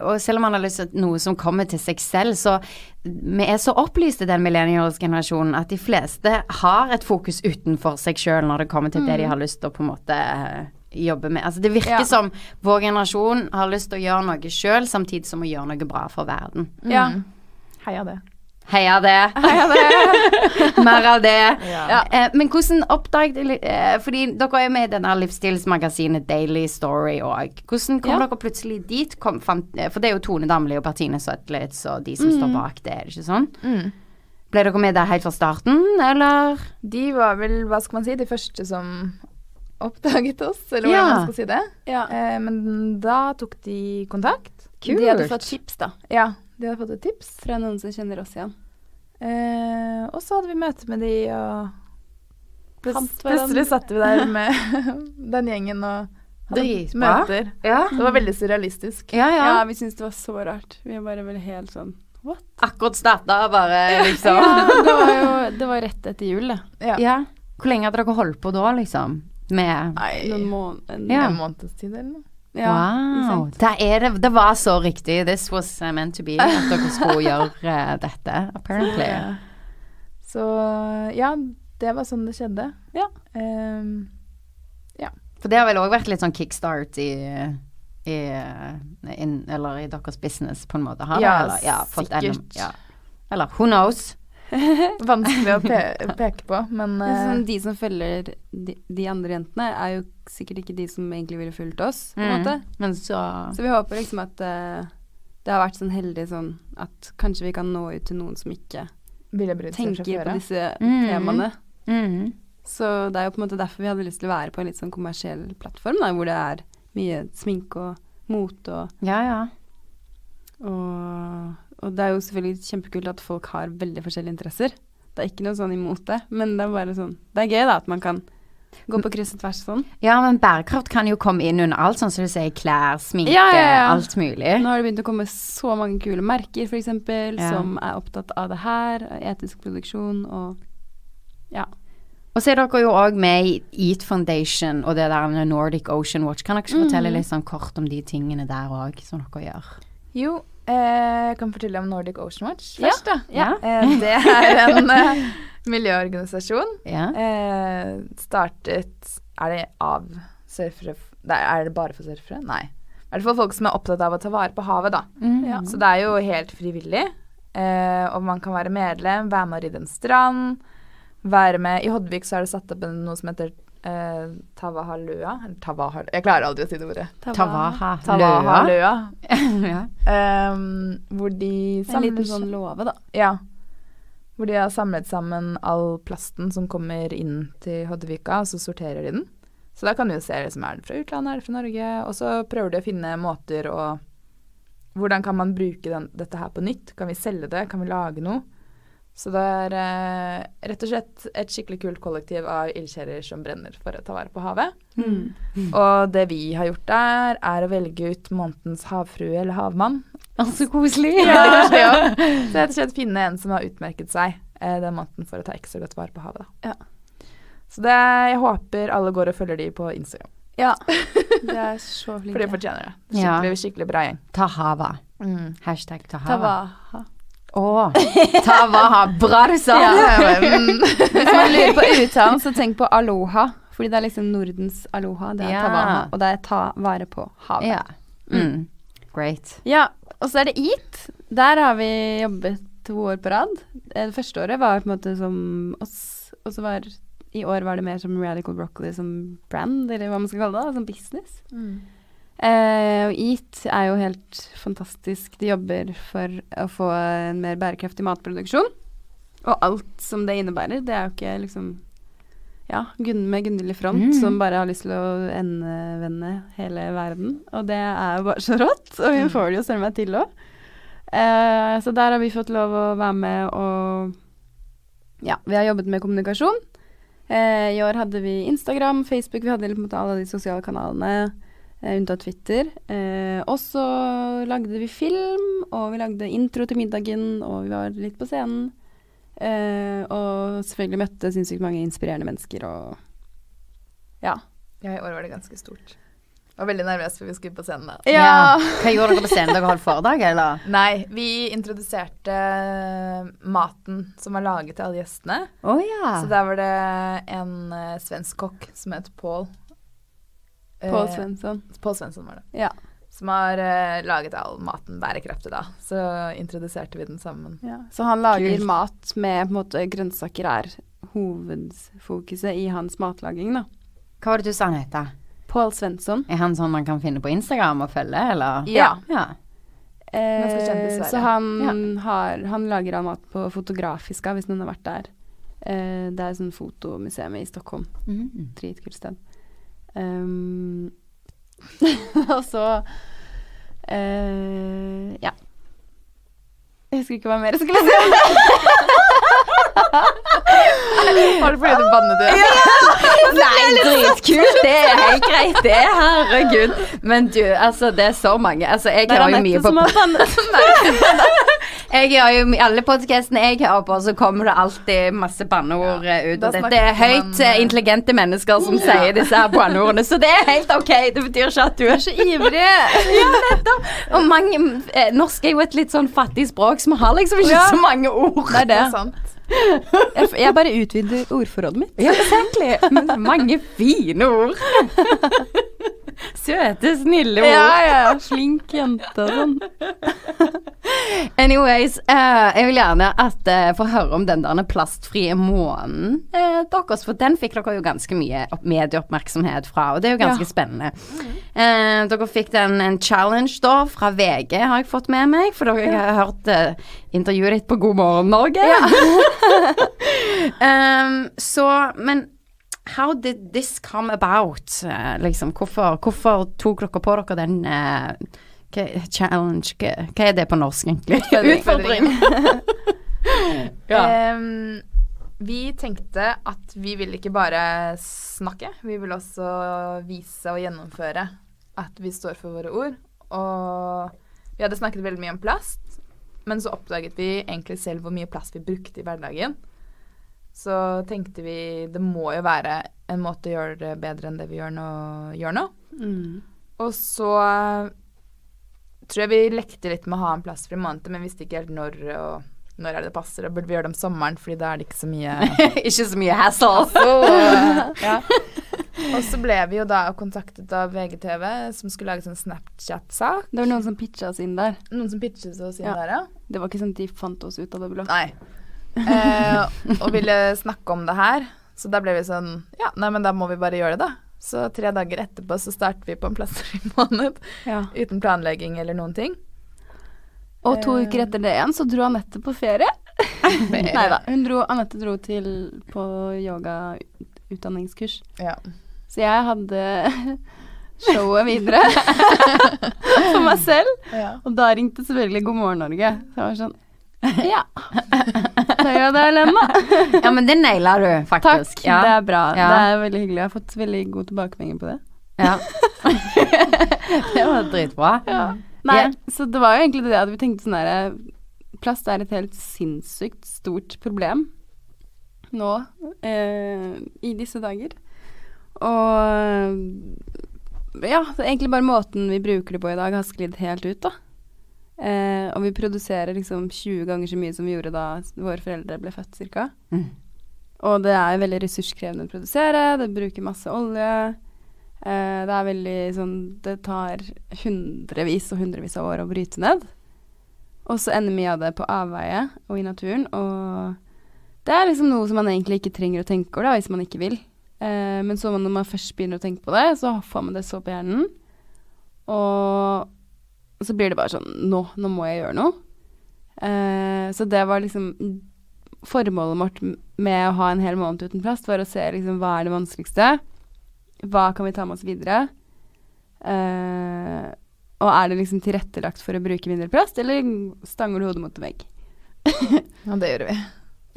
og selv om man har lyst til noe som kommer til seg selv, så Vi er så opplyste, den millennialsgenerasjonen, at de fleste har et fokus utenfor seg sjøl når det kommer til det de har lyst til å på en måte jobbe med. Altså det virker Ja. som vår generasjon har lyst til å gjøre noe sjøl, samtidig som å gjøre noe bra for verden. Ja. Mm. Heia det. Heia det. Mer av det. Ja. Eh, men hvordan oppdaget eh, Fordi dere er med i denne livsstilsmagasinet Daily Story òg. Hvordan kom Ja. dere plutselig dit? Kom, fant, eh, for det er jo Tone Damli og Bertine Søtlitz og de som står bak det, er det ikke sånn? Mm. Ble dere med der helt fra starten, eller? De var vel, hva skal man si, de første som oppdaget oss, eller hvordan Ja. man skal si det. Ja. Eh, men da tok de kontakt. De hadde fått tips, da, Ja, de hadde fått et tips. fra noen som kjenner oss igjen. Eh, og så hadde vi møte med de, og plutselig satt vi der med den gjengen og hadde Dritbra. møter. Ja. Det var veldig surrealistisk. Ja, ja. Ja, vi syntes det var så rart. Vi var bare vel helt sånn What? Akkurat starta, bare liksom. Ja, det var jo Det var rett etter jul, det. Ja. Ja. Hvor lenge hadde dere holdt på da, liksom? Med Nei, Noen måneder Ja. en måneds tid eller noe. Ja, Wow. Det, er det, det var så riktig. This was uh, meant to be. At dere skulle gjøre uh, dette, apparently. Så ja, det var sånn det skjedde. Ja. Ehm, For det har vel òg vært litt sånn kickstart i, i in, Eller i deres business, på en måte. Har det, Ja, eller? ja sikkert. enda- sikkert. ja. Eller who knows? vanskelig å pe peke på, men sånn, de som følger de, de andre jentene, er jo sikkert ikke de som egentlig ville fulgt oss, på en Mm. måte. Men så Så vi håper liksom at uh, det har vært sånn heldig sånn at kanskje vi kan nå ut til noen som ikke tenker på disse Mm. temaene. mm. Så det er jo på en måte derfor vi hadde lyst til å være på en litt sånn kommersiell plattform, da, hvor det er mye sminke og mote og Ja, ja. Og, og det er jo selvfølgelig kjempekult at folk har veldig forskjellige interesser. Det er ikke noe sånn imot det, men det er bare sånn Det er gøy, da, at man kan gå på kryss og tvers sånn. Ja, men bærekraft kan jo komme inn under alt, sånn som du sier, klær, sminke, Ja, ja, ja. alt mulig. Nå har det begynt å komme så mange kule merker, f.eks., Ja. som er opptatt av det her, etisk produksjon og Ja. Og så er dere jo òg med i Eat Foundation og det der Nordic Ocean Watch. Kan dere ikke fortelle litt sånn kort om de tingene der òg, som dere gjør? Jo, jeg kan fortelle om Nordic Ocean Watch Ja. da. Ja. Eh, det er en eh, miljøorganisasjon. Ja. Eh, startet Er det av surfere er det bare for surfere? Nei. I hvert fall folk som er opptatt av å ta vare på havet, da. Mm. Ja. Så det er jo helt frivillig. Eh, og man kan være medlem, være med å rydde en strand. Være med I Hodvik så er det satt opp noe som heter eh, Tavahaløa. Eller Tavahaløa Jeg klarer aldri å si det ordet. Tavaha. Løa. Ja. Um, hvor de En liten sånn låve, da. Ja. Hvor de har samlet sammen all plasten som kommer inn til Hoddevika, og så sorterer de den. Så da kan du se liksom, er det fra utlandet, er det fra Norge, og så prøver de å finne måter å Hvordan kan man bruke den, dette her på nytt? Kan vi selge det? Kan vi lage noe? Så det er eh, rett og slett et skikkelig kult kollektiv av ildsjeler som brenner for å ta vare på havet. Mm. Og det vi har gjort der, er å velge ut månedens havfrue eller havmann. Så altså, koselig. Ja, det også. Så rett og slett finne en som har utmerket seg eh, den måneden for å ta ekstra godt vare på havet. Ja. Så det, jeg håper alle går og følger de på Instagram, Ja. det er så for de fortjener det. Ja. Skikkelig, skikkelig bra gjeng. Ta hava. Mm. Hashtag ta hava. Tavaha. Å, Tavaha. Bra du sa det. Mm. Hvis man lurer på uttalen, så tenk på aloha. Fordi det er liksom Nordens aloha. Det er Ja. tavaha. Og det er ta vare på havet. Ja. Mm. Great. Ja, og så er det EAT. Der har vi jobbet to år på rad. Eh, Det første året var på en måte som oss, og så var i år var det mer som Radical Broccoli som brand, eller hva man skal kalle det, som business. Eh, og EAT er jo helt fantastisk. De jobber for å få en mer bærekraftig matproduksjon. Og alt som det innebærer. Det er jo ikke liksom Ja, med Gunhild i front Mm. som bare har lyst til å endevende hele verden. Og det er jo bare så rått. Og hun får det jo søren meg til òg. Uh, så der har vi fått lov å være med og Ja, vi har jobbet med kommunikasjon. Uh, I år hadde vi Instagram, Facebook, vi hadde måte alle de sosiale kanalene. Eh, unntatt Twitter. Eh, og så lagde vi film, og vi lagde intro til middagen, og vi var litt på scenen. Eh, og selvfølgelig møtte sinnssykt mange inspirerende mennesker og Ja. Ja, i år var det ganske stort. Jeg var veldig nervøs før vi skulle på scenen. da. Ja. Hva gjorde dere på scenen? Dere holdt foredrag, eller? Nei, vi introduserte maten som var laget til alle gjestene. Oh, ja. Så der var det en uh, svensk kokk som het Paul. Pål Eh, Svensson. Pål Svensson var det. Ja. som har uh, laget all maten bærekraftig, da. Så introduserte vi den sammen. Ja. Så han lager Kult. mat med på en måte grønnsaker er hovedfokuset i hans matlaging, da. Hva var det du sa han heter? Pål Svensson. Er han sånn man kan finne på Instagram og følge, eller? Ja. ja. Kjent Eh, så han, har, han lager all mat på Fotografiska, hvis noen har vært der. Eh, det er sånn fotomuseum i Stockholm. Mm. Dritkult sted. Um, og så uh, Ja. Jeg husker ikke hva mer jeg skulle si om det. Var det fordi du bannet igjen? Nei, dritkult. Det er helt greit, det. Herregud. Men du, altså, det er så mange. Altså, jeg Det er hører jo mye Anette som har bannet. Jeg gjør jo i alle podkastene jeg hører på, så kommer det alltid masse banneord Ja, eh, ut. Og dette er høyt man, eh, eh, intelligente mennesker som sier disse her banneordene, så det er helt OK. Det betyr ikke at du er Så ivrig. ja, nettopp. Og mange, norsk er jo et litt sånn fattig språk, så vi har liksom ikke Ja. så mange ord. Det det. er sant. Jeg, jeg bare utvider ordforrådet mitt. Ja, egentlig. Men mange fine ord. Søte, snille ord. Ja, ja. Slink jente og sånn. Anyways, eh, jeg vil gjerne at uh, få høre om den der plastfrie månen eh, deres, for den fikk dere jo ganske mye medieoppmerksomhet fra, og det er jo ganske Ja. spennende. Eh, dere fikk den en challenge da fra VG, har jeg fått med meg, for dere har hørt eh, intervjuet ditt på God morgen Norge. um, så, men How did this come about? Uh, liksom, hvorfor, hvorfor tok dere på dere den uh, challenge? Hva, hva er det på norsk, egentlig? Utfordring. ja. um, vi tenkte at vi ville ikke bare snakke, vi ville også vise og gjennomføre at vi står for våre ord. Og vi hadde snakket veldig mye om plast, men så oppdaget vi egentlig selv hvor mye plass vi brukte i hverdagen. Så tenkte vi det må jo være en måte å gjøre det bedre enn det vi gjør nå. Gjør nå. Mm. Og så eh, tror jeg vi lekte litt med å ha en plastfri måned, men visste ikke helt når og når er det det passer. Og burde vi gjøre det om sommeren, fordi da er det ikke så mye ikke så mye hassle. Eh, ja. Og så ble vi jo da kontaktet av VGTV, som skulle lage sånn Snapchat-sak. Det var noen som pitcha oss inn der. Noen som pitchet oss inn Ja. der, ja. Det var ikke sånn at de fant oss ut av det blå. Nei. Eh, og ville snakke om det her. Så da ble vi sånn Ja, nei, men da må vi bare gjøre det, da. Så tre dager etterpå så startet vi på en plastfri måned. Ja. Uten planlegging eller noen ting. Og to Eh. uker etter det igjen så dro Anette på ferie. Nei da. Anette dro til på yogautdanningskurs. Ja. Så jeg hadde showet videre for meg selv. ja. Og da ringte selvfølgelig God morgen Norge. Så jeg var sånn Ja. Da gjør jeg det, Helena. Ja, men det naila du, Takk. faktisk. Ja. Det er bra. Ja. Det er veldig hyggelig. Jeg har fått veldig god tilbakemelding på det. Ja. det var dritbra. Nei, så det var jo egentlig det at vi tenkte sånn herre Plast er et helt sinnssykt stort problem nå eh, i disse dager. Og ja, er egentlig bare måten vi bruker det på i dag, har sklidd helt ut, da. Eh, og vi produserer liksom 20 ganger så mye som vi gjorde da våre foreldre ble født, cirka. Mm. Og det er veldig ressurskrevende å produsere, det bruker masse olje. Eh, det er veldig sånn Det tar hundrevis og hundrevis av år å bryte ned. Og så ender mye av det på avveie og i naturen. Og det er liksom noe som man egentlig ikke trenger å tenke over, da, hvis man ikke vil. Eh, men så når man først begynner å tenke på det, så får man det så på hjernen. Og så blir det bare sånn Nå, nå må jeg gjøre noe. Eh, så det var liksom Formålet vårt med å ha en hel måned uten plast, var å se liksom hva er det vanskeligste. Hva kan vi ta med oss videre? Eh, og er det liksom tilrettelagt for å bruke mindre plast, eller stanger du hodet mot en vegg? ja, det gjorde vi.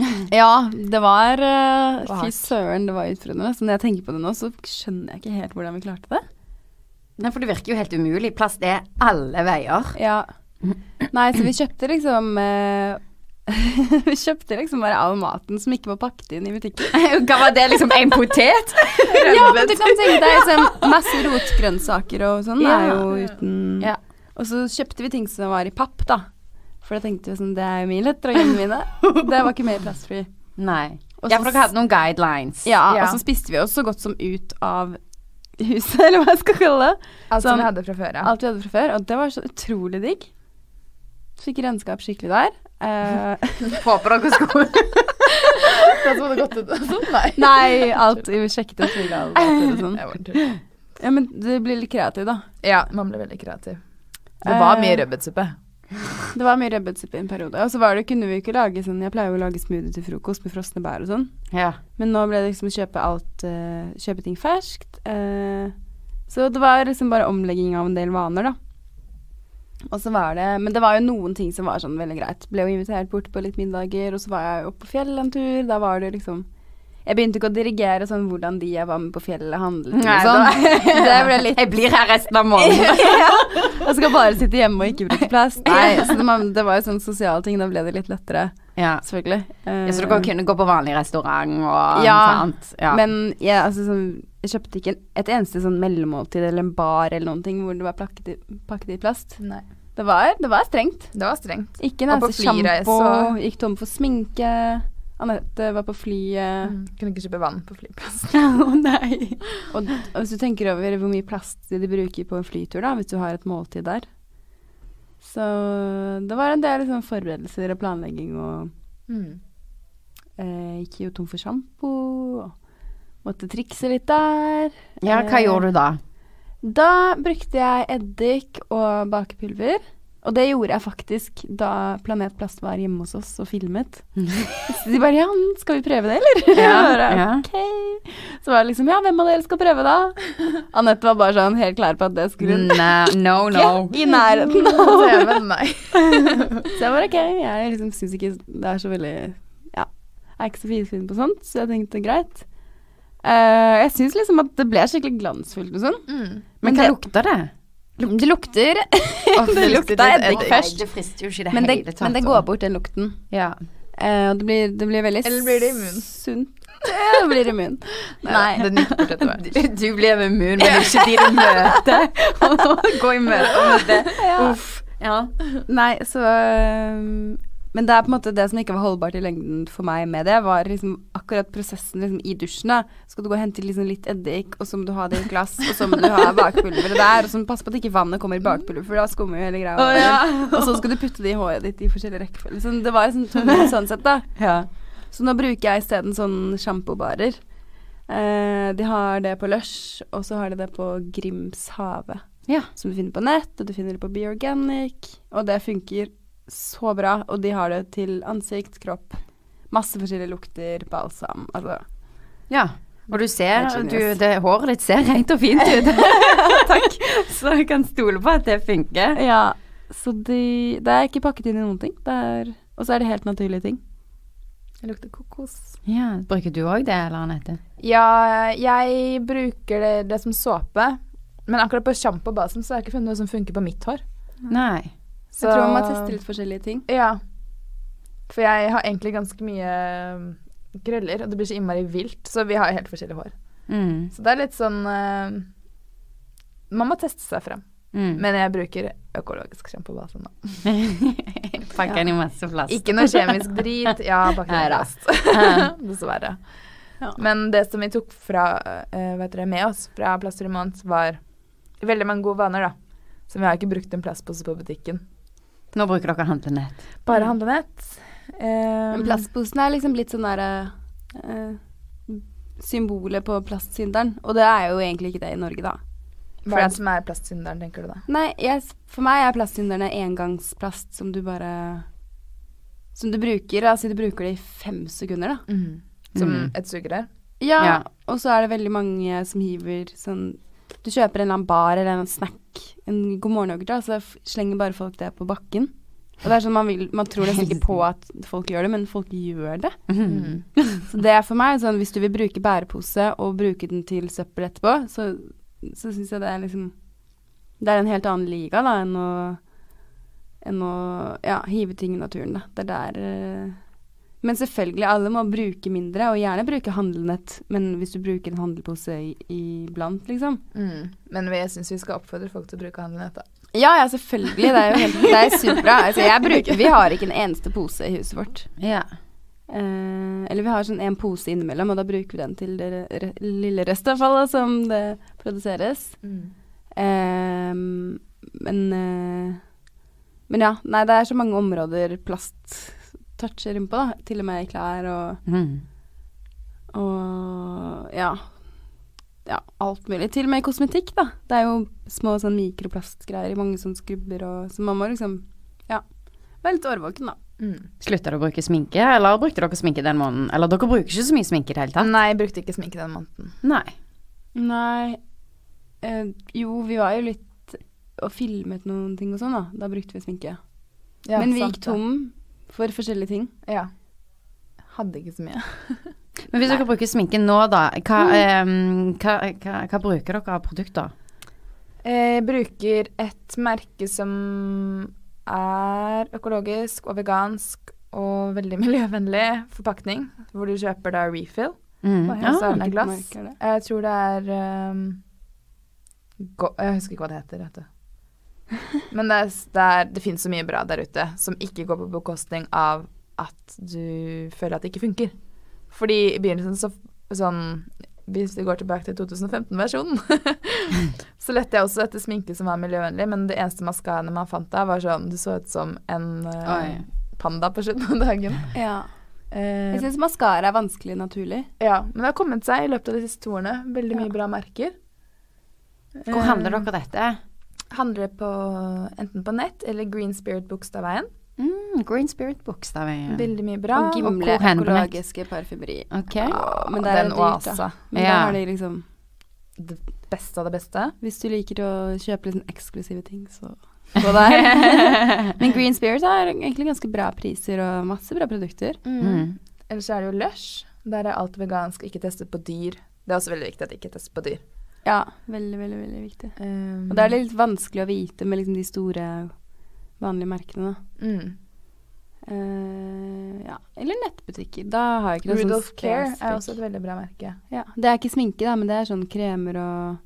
Ja, det var uh, Det var Fy søren, det var utfordrende. Så når jeg tenker på det nå, så skjønner jeg ikke helt hvordan vi klarte det. Nei, for det virker jo helt umulig. Plast er alle veier. Ja. Nei, så vi kjøpte liksom uh, Vi kjøpte liksom bare all maten som ikke var pakket inn i butikken. Hva var det, liksom en potet? Ja, men du kan tenke deg liksom, masse rotgrønnsaker og sånn Ja. er jo uten Ja. Og så kjøpte vi ting som var i papp, da. For da tenkte vi sånn, det er jo mye lettere å gjemme mine. Det var ikke mer plastfri. Nei. Også, Ja, for dere hadde noen guidelines. Ja, Ja. og så spiste vi oss så godt som ut av huset, eller hva jeg skal kalle det. Alt som Sånn- vi hadde fra før, ja. Alt vi hadde fra før, og det var så utrolig digg. Fikk renskap skikkelig der. Uh, Håper dere skulle Det som hadde gått ut sånn, nei. nei, alt Vi sjekket og legaldater og sånn. Jeg. Ja, men du blir litt kreativ, da. Ja, man ble veldig kreativ. Det var mye Eh, rødbetsuppe. Det var mye rødbetsuppe i en periode. Og så var det, kunne vi ikke lage sånn Jeg pleier jo å lage smoothie til frokost med frosne bær og sånn. Ja. Men nå ble det liksom kjøpe alt uh, Kjøpe ting ferskt. Uh, så det var liksom bare omlegging av en del vaner, da. Og så var det Men det var jo noen ting som var sånn veldig greit. Ble jo invitert bort på litt middager, og så var jeg oppe på fjellet en tur. Da var det liksom Jeg begynte ikke å dirigere sånn hvordan de jeg var med på fjellet, handlet Nei, sånn. det ble litt Jeg blir her resten av måneden. Jeg skal bare sitte hjemme og ikke bruke plass. Nei, så det, det var jo sånn sosiale ting. Da ble det litt lettere, Ja. selvfølgelig. ja, Så dere kunne gå på vanlig restaurant og Ja, sant? Ja. Men jeg, altså, sånn, jeg kjøpte ikke et eneste sånn mellommåltid eller en bar eller noen ting hvor det var pakket i, pakket i plast. Nei. Det var, det var strengt. Det var strengt. Ikke en eneste sjampo. Gikk tom for sminke. Anette var på flyet. Mm. Kunne ikke kjøpe vann på flyplassen. Å nei. Og, og hvis du tenker over hvor mye plast de bruker på en flytur, da, hvis du har et måltid der Så det var en del liksom, forberedelser og planlegging og Mm. eh, Gikk jo tom for sjampo. Måtte trikse litt der. ja, hva Eh, gjorde du da? Da brukte jeg eddik og bakepulver. Og det gjorde jeg faktisk da Planet Plast var hjemme hos oss og filmet. Så de bare 'ja, skal vi prøve det, eller?' Ja, bare, ok. Så var det liksom 'ja, hvem av dere skal prøve, da?' Anette var bare sånn helt klar på at det skulle Nei, no, no. i nærheten av. TV, nei. Så jeg bare ok, jeg liksom syns ikke det er så veldig Ja, jeg er ikke så finfin på sånt, så jeg tenkte greit. Uh, jeg syns liksom at det ble skikkelig glansfullt og sånn. Mm. Men hva lukter det? Det lukter Det lukter lukta eddik først. det frister jo ikke i det Men det, hele tatt. men det går bort, den lukten. Ja. Eh, og det blir, det blir veldig Eller blir det immun? Sunt. Ja, det blir immun. Nei. Den gikk bort etter hvert. Du, du blir immun, men ikke de du møter. Gå i møte med det. Uff. Ja. Nei, så øhm, Men det er på en måte det som ikke var holdbart i lengden for meg med det, var liksom akkurat prosessen liksom i dusjen. da Skal du gå og hente liksom litt eddik, og så må du ha det i et glass, og så må du ha bakpulveret der, og så må du passe på at ikke vannet kommer i bakpulveret, for da skummer jo hele greia over. Og så skal du putte det i håret ditt i forskjellige rekkefølger. Så det var liksom tungt sånn sett, da. ja. Så nå bruker jeg isteden sånn sjampobarer. Eh, de har det på Lush, og så har de det på Grimshavet. Ja. Som du finner på nett, og du finner det på Be Organic. Og det funker så bra. Og de har det til ansikt, kropp. Masse forskjellige lukter, balsam. Altså ja. Og du ser du, det, Håret ditt ser rent og fint ut. Takk. Så jeg kan stole på at det funker. Ja. Så de Det er ikke pakket inn i noen ting. Det er Og så er det helt naturlige ting. Det lukter kokos. Ja, Bruker du òg det, eller Anette? Ja, jeg bruker det, det som såpe. Men akkurat på sjampo og balsam så har jeg ikke funnet noe som funker på mitt hår. Nei. Så jeg tror man må teste litt forskjellige ting. Ja. For jeg har egentlig ganske mye um, krøller, og det blir så innmari vilt. Så vi har helt forskjellig hår. Mm. Så det er litt sånn uh, Man må teste seg frem. Mm. Men jeg bruker økologisk sjampo på basen da. Pakker den i masse plast. Ikke noe kjemisk drit. Ja, pakker Nei i plast. Dessverre. Ja. Men det som vi tok fra, uh, vet dere, med oss fra Plaster i måned, var veldig mange gode vaner, da. Så vi har ikke brukt en plastpose på butikken. Nå bruker dere handlenett. Bare handlenett. Um, Men plastposen er liksom blitt sånn derre uh, Symbolet på plastsynderen. Og det er jo egentlig ikke det i Norge, da. Hva er det som er plastsynderen, tenker du da? Nei, jeg, for meg er plastsynderne engangsplast som du bare Som du bruker. Altså du bruker det i fem sekunder, da. Som Mm. et sugerør? Ja, Ja. og så er det veldig mange som hiver sånn Du kjøper en eller annen bar eller en snack, en god morgen-yoghurt, og så slenger bare folk det på bakken. Og det er sånn man, vil, man tror nesten ikke på at folk gjør det, men folk gjør det. Mm. Så det er for meg sånn hvis du vil bruke bærepose og bruke den til søppel etterpå, så, så syns jeg det er liksom Det er en helt annen liga da enn å enn å ja, hive ting i naturen, da. Det er der eh, Men selvfølgelig, alle må bruke mindre, og gjerne bruke handlenett, men hvis du bruker en handelpose iblant, liksom. Mm. Men jeg syns vi skal oppfordre folk til å bruke handlenett, da. Ja, ja, selvfølgelig. Det er jo helt Det er superbra. Altså, bruker Vi har ikke en eneste pose i huset vårt. Ja. Eh, eller vi har sånn en pose innimellom, og da bruker vi den til det re lille restavfallet som det produseres. Mm. Eh, men eh, Men ja, nei, det er så mange områder plast toucher innpå, da. Til og med i klær og, Mm. og ja. Ja, alt mulig. Til og med i kosmetikk, da. Det er jo små sånn mikroplastgreier i mange sånne skrubber og Så man må liksom Ja. Være litt årvåken, da. Mm. Slutta du å bruke sminke, eller brukte dere sminke den måneden? Eller dere bruker ikke så mye sminke i det hele tatt? Nei, jeg brukte ikke sminke den måneden. Nei. Nei eh, Jo, vi var jo litt og filmet noen ting og sånn, da. Da brukte vi sminke. Ja, Men vi sant gikk det. tom for forskjellige ting. Ja. Hadde ikke så mye. Men hvis dere bruker sminke nå, da, hva, em, hva, hva, hva bruker dere av produkter? Jeg bruker et merke som er økologisk og vegansk og veldig miljøvennlig forpakning, hvor du kjøper da refill. Mm. Og det hvilket glass. Jeg tror det er um, go Jeg husker ikke hva det heter, vet du. Men det, er, det, er, det finnes så mye bra der ute som ikke går på bekostning av at du føler at det ikke funker. Fordi i begynnelsen så sånn Hvis vi går tilbake til 2015-versjonen, så lette jeg også etter sminke som var miljøvennlig, men det eneste maskaraene man fant da, var sånn Du så ut som en eh, Oi. panda på slutten av dagen. Ja. Eh, Jeg syns maskara er vanskelig naturlig. ja, men det har kommet seg i løpet av de siste to årene. Veldig mye Ja. bra merker. Hvor Eh, handler dere dette? Handler på enten på nett eller Green Spirit Bogstadveien. Mm, Green Spirit Bogstadveien. Veldig mye bra. og Gimle og økologiske parfymeri. Ok. Ja, men det er dyrt, oasa. da. Men Ja. der har de liksom Det beste av det beste. Hvis du liker å kjøpe litt sånn eksklusive ting, så gå der. Men Green Spirit har egentlig ganske bra priser og masse bra produkter. Mm. Ellers er det jo Lush. Der er alt vegansk, ikke testet på dyr. Det er også veldig viktig at det ikke testes på dyr. Ja, veldig, veldig, veldig viktig. Um, Og da er det litt vanskelig å vite med liksom de store, vanlige merkene, da. mm. Uh, ja. Eller nettbutikker. Da har jeg ikke noe sånn Rudolph Care er også et veldig bra merke. ja. Det er ikke sminke, da, men det er sånn kremer og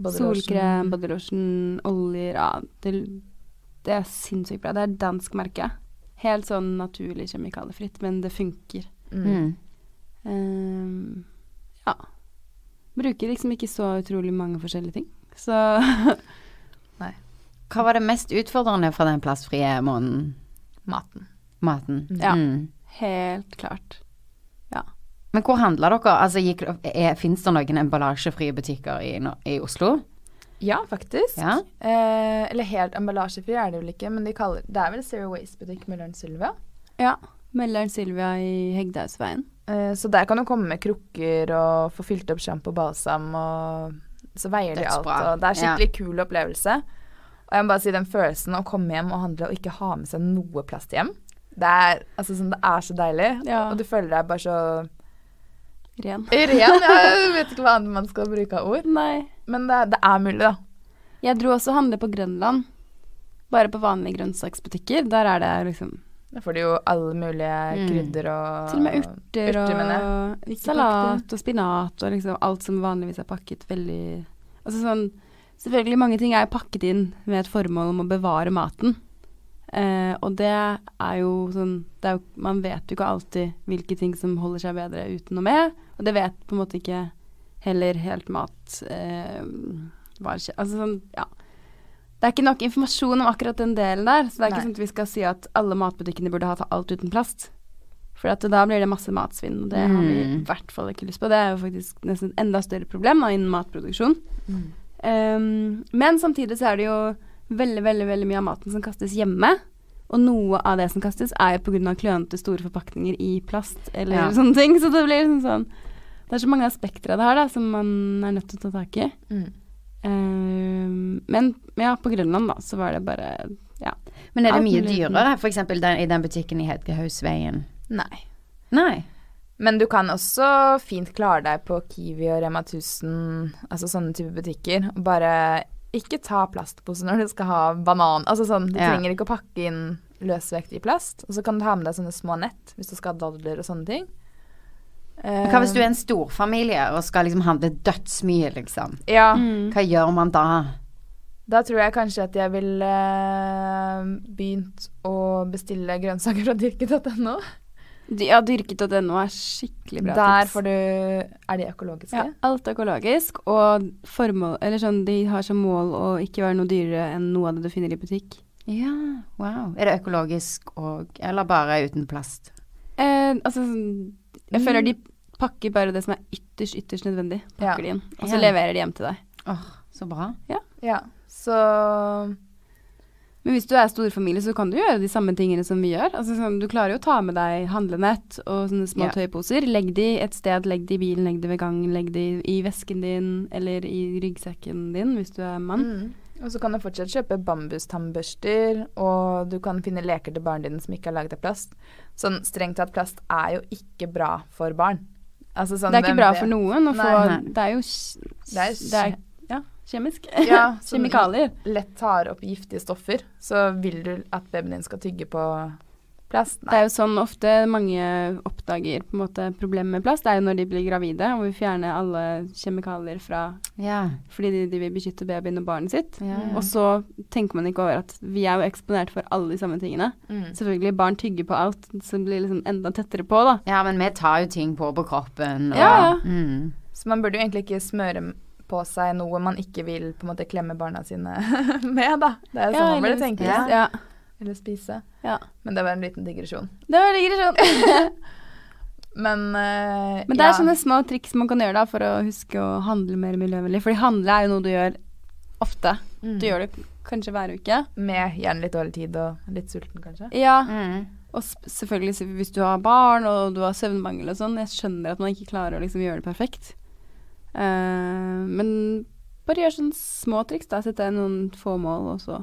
body solkrem, bodylotion, oljer Ja, det, det er sinnssykt bra. Det er dansk merke. Helt sånn naturlig kjemikaliefritt, men det funker. Mm. Um, ja. Bruker liksom ikke så utrolig mange forskjellige ting. Så Hva var det mest utfordrende fra den plastfrie måneden? Maten. Maten. Ja. Mm. helt klart. Men hvor handler dere? Altså, er, Fins det noen emballasjefrie butikker i, i Oslo? Ja, faktisk. Ja. Eh, eller helt emballasjefri er det vel ikke, men de kaller, det er vel Zero Waste-butikk Møllern Sylvia. Ja. Møllern Sylvia i Hegdehaugsveien. Eh, så der kan du komme med krukker og få fylt opp sjampo og balsam, og så veier de alt. Og det er skikkelig kul opplevelse. Og jeg må bare si den følelsen å komme hjem og handle og ikke ha med seg noe plast hjem. Det er, altså, sånn, det er så deilig, Ja. og du føler deg bare så Ren. ren. ja. Jeg vet ikke hva annet man skal bruke av ord. Nei. Men det, det er mulig, da. Jeg dro også og handle på Grønland. Bare på vanlige grønnsaksbutikker. Der er det liksom Da får du jo alle mulige Mm. krydder og til og med urter, urter, og salat og spinat og liksom alt som vanligvis er pakket veldig Altså sånn Selvfølgelig, mange ting er pakket inn med et formål om å bevare maten. Eh, og det er jo sånn det er jo, Man vet jo ikke alltid hvilke ting som holder seg bedre uten og med. Og det vet på en måte ikke heller helt mat eh, skje- Altså sånn, ja. Det er ikke nok informasjon om akkurat den delen der. Så det er Nei. ikke sånn at vi skal si at alle matbutikkene burde ha alt uten plast. For da blir det masse matsvinn, og det har vi i Mm. hvert fall ikke lyst på. Det er jo faktisk nesten et enda større problem da, innen matproduksjon. Mm. Um, men samtidig så er det jo veldig, veldig, veldig mye av maten som kastes hjemme. Og noe av det som kastes, er jo pga. klønete store forpakninger i plast eller Ja. sånne ting. Så det blir liksom sånn Det er så mange aspekter av det her da, som man er nødt til å ta tak i. Mm. Um, men ja, på Grønland da, så var det bare Ja. Men er det mye dyrere, f.eks. I den butikken i Hedgehausveien? Nei. Nei. Men du kan også fint klare deg på Kiwi og Rema 1000, altså sånne type butikker. Bare ikke ta plastpose når du skal ha banan. Altså sånn, du Ja. trenger ikke å pakke inn løsvekt i plast. Og så kan du ha med deg sånne små nett hvis du skal ha dadler og sånne ting. Hva hvis du er en storfamilie og skal liksom handle dødsmye, liksom? Ja, Mm. Hva gjør man da? da tror jeg kanskje at jeg ville begynt å bestille grønnsaker fra dyrket.no. Ja, dyrket.no er skikkelig bra Der tips. får du Er de økologiske? ja, alt er økologisk, og formål Eller sånn, de har som mål å ikke være noe dyrere enn noe av det du finner i butikk. Ja, wow. Er det økologisk og Eller bare uten plast? Eh, altså sånn- Jeg føler de pakker bare det som er ytterst, ytterst nødvendig. Ja. Pakker de inn. Og så Ja. leverer de hjem til deg. Åh, så bra. Ja. Så Men hvis du er storfamilie, så kan du gjøre de samme tingene som vi gjør. Altså, sånn, du klarer jo å ta med deg handlenett og sånne små Ja. tøyposer. Legg de et sted, legg de i bilen, legg de ved gangen, legg de i vesken din eller i ryggsekken din hvis du er mann. mm. Og så kan du fortsatt kjøpe bambustannbørster, og du kan finne leker til barna dine som ikke er laget av plast. Sånn strengt tatt, plast er jo ikke bra for barn. Altså, sånn, Det er ikke bra for noen å få. Det er jo Det er, det er, ja, kjemisk. Ja, Kjemikalier. lett tar opp giftige stoffer, så vil du at babyen din skal tygge på plast. Det er jo sånn ofte mange oppdager på en måte problemet med plast. Det er jo når de blir gravide og vil fjerne alle kjemikalier fra Ja. fordi de, de vil beskytte babyen og barnet sitt. ja. Og så tenker man ikke over at vi er jo eksponert for alle de samme tingene. Mm. Selvfølgelig, barn tygger på alt, så det blir liksom enda tettere på, da. ja, men vi tar jo ting på på kroppen. Og, Ja, ja. Mm. Så man burde jo egentlig ikke smøre på seg noe man ikke vil på en måte klemme barna sine med, da. Det er jo sånn man burde tenke. Ja. Eller spise. ja. Men det var en liten digresjon. Det var en digresjon. Men uh, Men det er ja. sånne små triks man kan gjøre da for å huske å handle mer miljøvennlig. Fordi handle er jo noe du gjør ofte. Mm. Du gjør det kanskje hver uke. Med gjerne litt dårlig tid og litt sulten, kanskje. Ja, Mm. og selvfølgelig hvis du har barn og du har søvnmangel og sånn. Jeg skjønner at man ikke klarer å liksom gjøre det perfekt. Uh, men bare gjør sånne små triks, da. Sett deg noen få mål, og så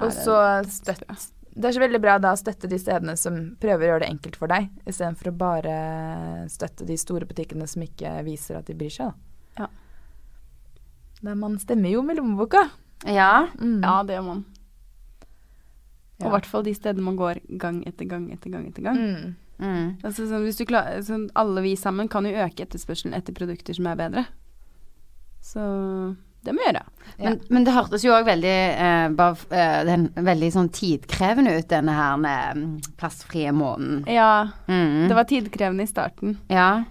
Og så støtt Det er så veldig bra da å støtte de stedene som prøver å gjøre det enkelt for deg, istedenfor å bare støtte de store butikkene som ikke viser at de bryr seg. Da. Ja. Da man stemmer jo med lommeboka. ja. Mm. Ja, det gjør man. Og i hvert fall de stedene man går gang etter gang etter gang etter gang. Mm. Mm. Altså, sånn, hvis du klar, sånn, alle vi sammen kan jo øke etterspørselen etter produkter som er bedre. Så det må vi gjøre. Ja. Men, men det hørtes jo òg veldig eh, bare, eh, den, veldig sånn tidkrevende ut, denne her mm, plastfrie måneden. Ja, Mm. det var tidkrevende i starten, Ja.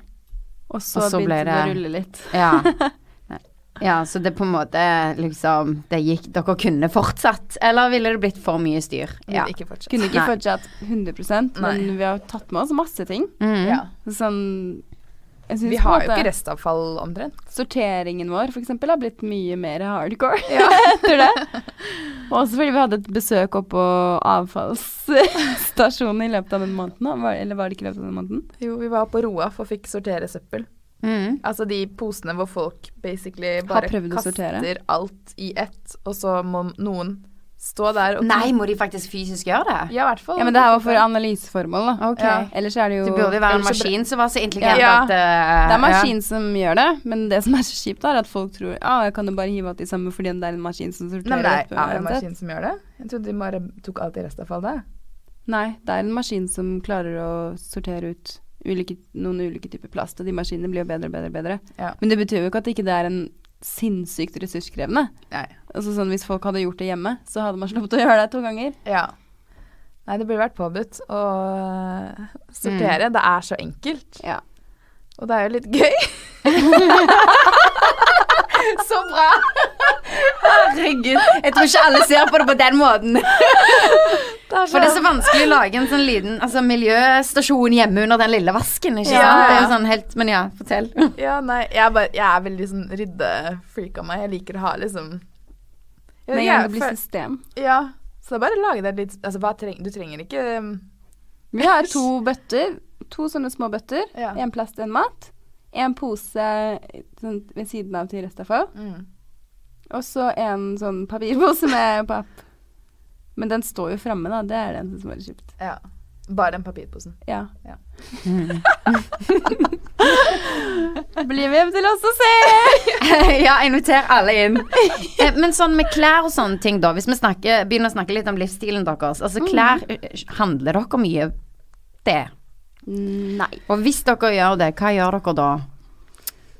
og så, Og så begynte det å rulle litt. Ja. ja, så det på en måte liksom Det gikk Dere kunne fortsatt, eller ville det blitt for mye styr? Ja. ikke. Kunne ikke fortsatt 100 Nei. men vi har tatt med oss masse ting. Mm. Ja. Sånn jeg Vi har jo ikke restavfall omtrent. Sorteringen vår for eksempel har blitt mye mer hardcore ja. etter det. Også fordi vi hadde et besøk oppå avfallsstasjonen i løpet av den måneden. Var, eller var det ikke i løpet av den måneden? Jo, vi var på Roaf og fikk sortere søppel. Mm. Altså de posene hvor folk basically bare kaster alt i ett, og så må noen stå der og Nei, må de faktisk fysisk gjøre det? Ja, i hvert fall. Ja, men det her var for analyseformål, da. Ok. Ja. Ellers er det jo Det burde jo være en maskin som var så intelligent Ja. at uh, Det er maskin som gjør det, men det som er så kjipt, er at folk tror Ja, jeg kan jo bare hive alt i samme fordi det er en maskin som sorterer Nei, men det er, er en maskin som gjør det? Jeg trodde de bare tok alt i restavfall, det. Nei, det er en maskin som klarer å sortere ut ulike, noen ulike typer plast, og de maskinene blir jo bedre og bedre og bedre. Ja. Men det betyr jo ikke at det ikke er en sinnssykt ressurskrevende. Nei. Altså sånn Hvis folk hadde gjort det hjemme, så hadde man sluppet å gjøre det to ganger. Ja. Nei, det burde vært påbudt å sortere. sortere. Det er så enkelt. Ja. Og det er jo litt gøy. Så bra! Herregud. Jeg tror ikke alle ser på det på den måten. For det er så vanskelig å lage en sånn liten altså, miljøstasjon hjemme under den lille vasken. Ikke sant? Ja, Det er sånn helt Men ja, fortell. Ja, nei, jeg er, bare, jeg er veldig sånn ryddefreak av meg. Jeg liker å ha liksom Jeg Med en gang det blir system. Ja. Så det er bare å lage deg litt Altså, hva treng, du trenger ikke um, Vi har to bøtter. To sånne små bøtter. Ja. En plast, en mat. En pose sånn, ved siden av til restavfall. mm. Og så en sånn papirpose med papp. Men den står jo framme, da. Det er det eneste som er kjipt. Ja. Bare den papirposen. Ja. ja. Bli med hjem til oss og se! ja, noterer alle inn. Eh, Men sånn med klær og sånne ting, da. Hvis vi snakker, begynner å snakke litt om livsstilen deres. Altså klær eh, Handler dere mye det? Nei. Og hvis dere gjør det, hva gjør dere da?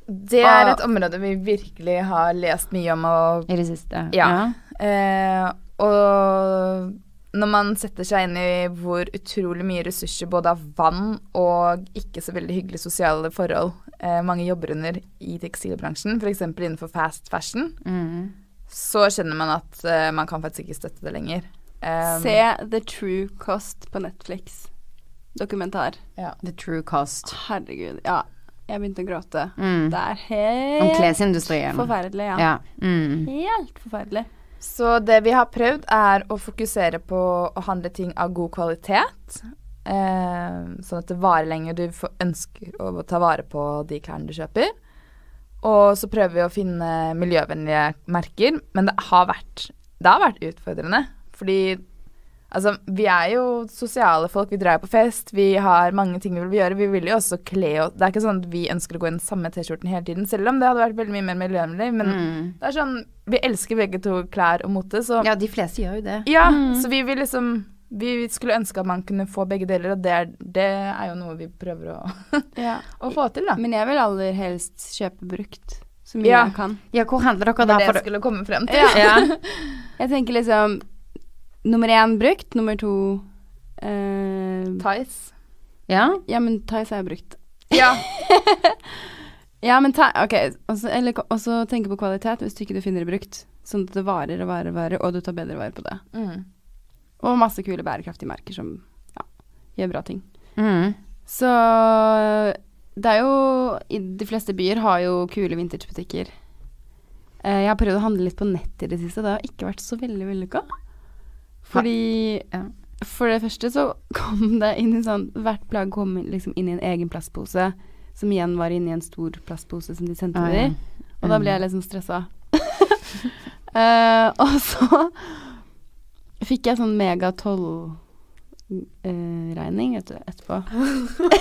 Det er et område vi virkelig har lest mye om og I det siste? Ja. Eh, og når man setter seg inn i hvor utrolig mye ressurser både av vann og ikke så veldig hyggelige sosiale forhold eh, mange jobber under i tekstilbransjen, f.eks. innenfor fast fashion, Mm. så kjenner man at eh, man kan faktisk ikke støtte det lenger. Um, Se The True Cost på Netflix. Dokumentar. ja. The true cost. Herregud. Ja, jeg begynte å gråte. Mm. Det er Om helt klesindustrien. forferdelig, ja. Ja. Mm. Helt forferdelig. Så det vi har prøvd, er å fokusere på å handle ting av god kvalitet. Eh, sånn at det varer lenger. Du ønsker å ta vare på de klærne du kjøper. Og så prøver vi å finne miljøvennlige merker, men det har vært, det har vært utfordrende. Fordi altså, vi er jo sosiale folk, vi drar jo på fest, vi har mange ting vi vil gjøre. Vi vil jo også kle oss Det er ikke sånn at vi ønsker å gå i den samme T-skjorten hele tiden, selv om det hadde vært veldig mye mer miljøvennlig. Men Mm. det er sånn Vi elsker begge to klær og mote, så Ja, de fleste gjør jo det. ja, Mm. så vi vil liksom Vi skulle ønske at man kunne få begge deler, og det er, det er jo noe vi prøver å, Ja. å få til, da. Men jeg vil aller helst kjøpe brukt så mye Ja. jeg kan. Ja, hvor handler dere da? det jeg skulle komme frem til. Ja. ja. Jeg tenker liksom nummer én brukt, nummer to eh, Tice. ja. Ja, men Tice har jeg brukt. Ja. Ja, men ta, ok, Og så tenke på kvalitet hvis du ikke finner det brukt. Sånn at det varer og varer og varer, og du tar bedre vare på det. Mm. Og masse kule bærekraftige merker som ja, gjør bra ting. Mm. Så det er jo De fleste byer har jo kule vintagebutikker. Eh, jeg har prøvd å handle litt på nett i det siste, det har ikke vært så veldig vellykka. Fordi Ja. For det første så kom det inn i sånn Hvert plagg kom liksom inn i en egen plastpose, som igjen var inni en stor plastpose som de sendte Ah, ja. i. Og da ble jeg liksom stressa. uh, og så fikk jeg sånn mega tollregning vet du, etterpå.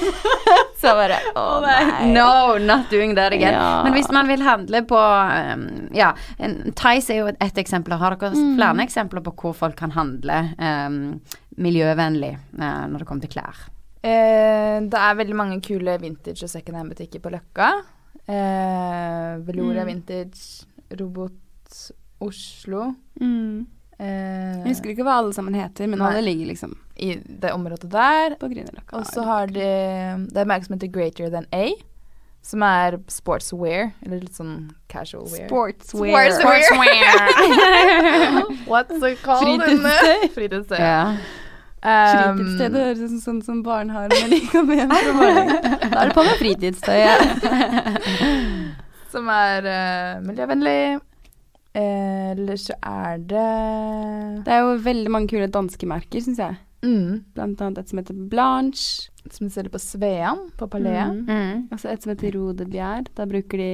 så bare Å nei. No, not doing that again. Ja. Men hvis man vil handle på um, Ja, en, Tice er jo et, et eksempel. Har dere Mm. flere eksempler på hvor folk kan handle um, miljøvennlig uh, når det kommer til klær? Uh, det er veldig mange kule vintage- og second hand-butikker på Løkka. Eh, Veloria Mm. Vintage, Robot Oslo. Mm. Eh, Jeg husker ikke hva alle sammen heter, men Nei. alle ligger liksom I det området der. på Grünerløkka. Og så har de Det er et merke som heter Greater Than A. Som er sportswear, eller litt sånn casual wear. Sportswear. Sportswear What's it called? Fritidstøy. Fritidstøy. Ja. Um, Fritidssted høres ut som sånn som barn har når de kommer hjem fra barnehagen. Da er det på med fritidstøyet. som er uh, miljøvennlig. Eh, Eller så er det Det er jo veldig mange kule danske merker, syns jeg. mm, Blant annet et som heter Blanche. Et Som de selger på Svean, på Palais. Mm. Mm. Og så et som heter Rodebjerg. Da bruker de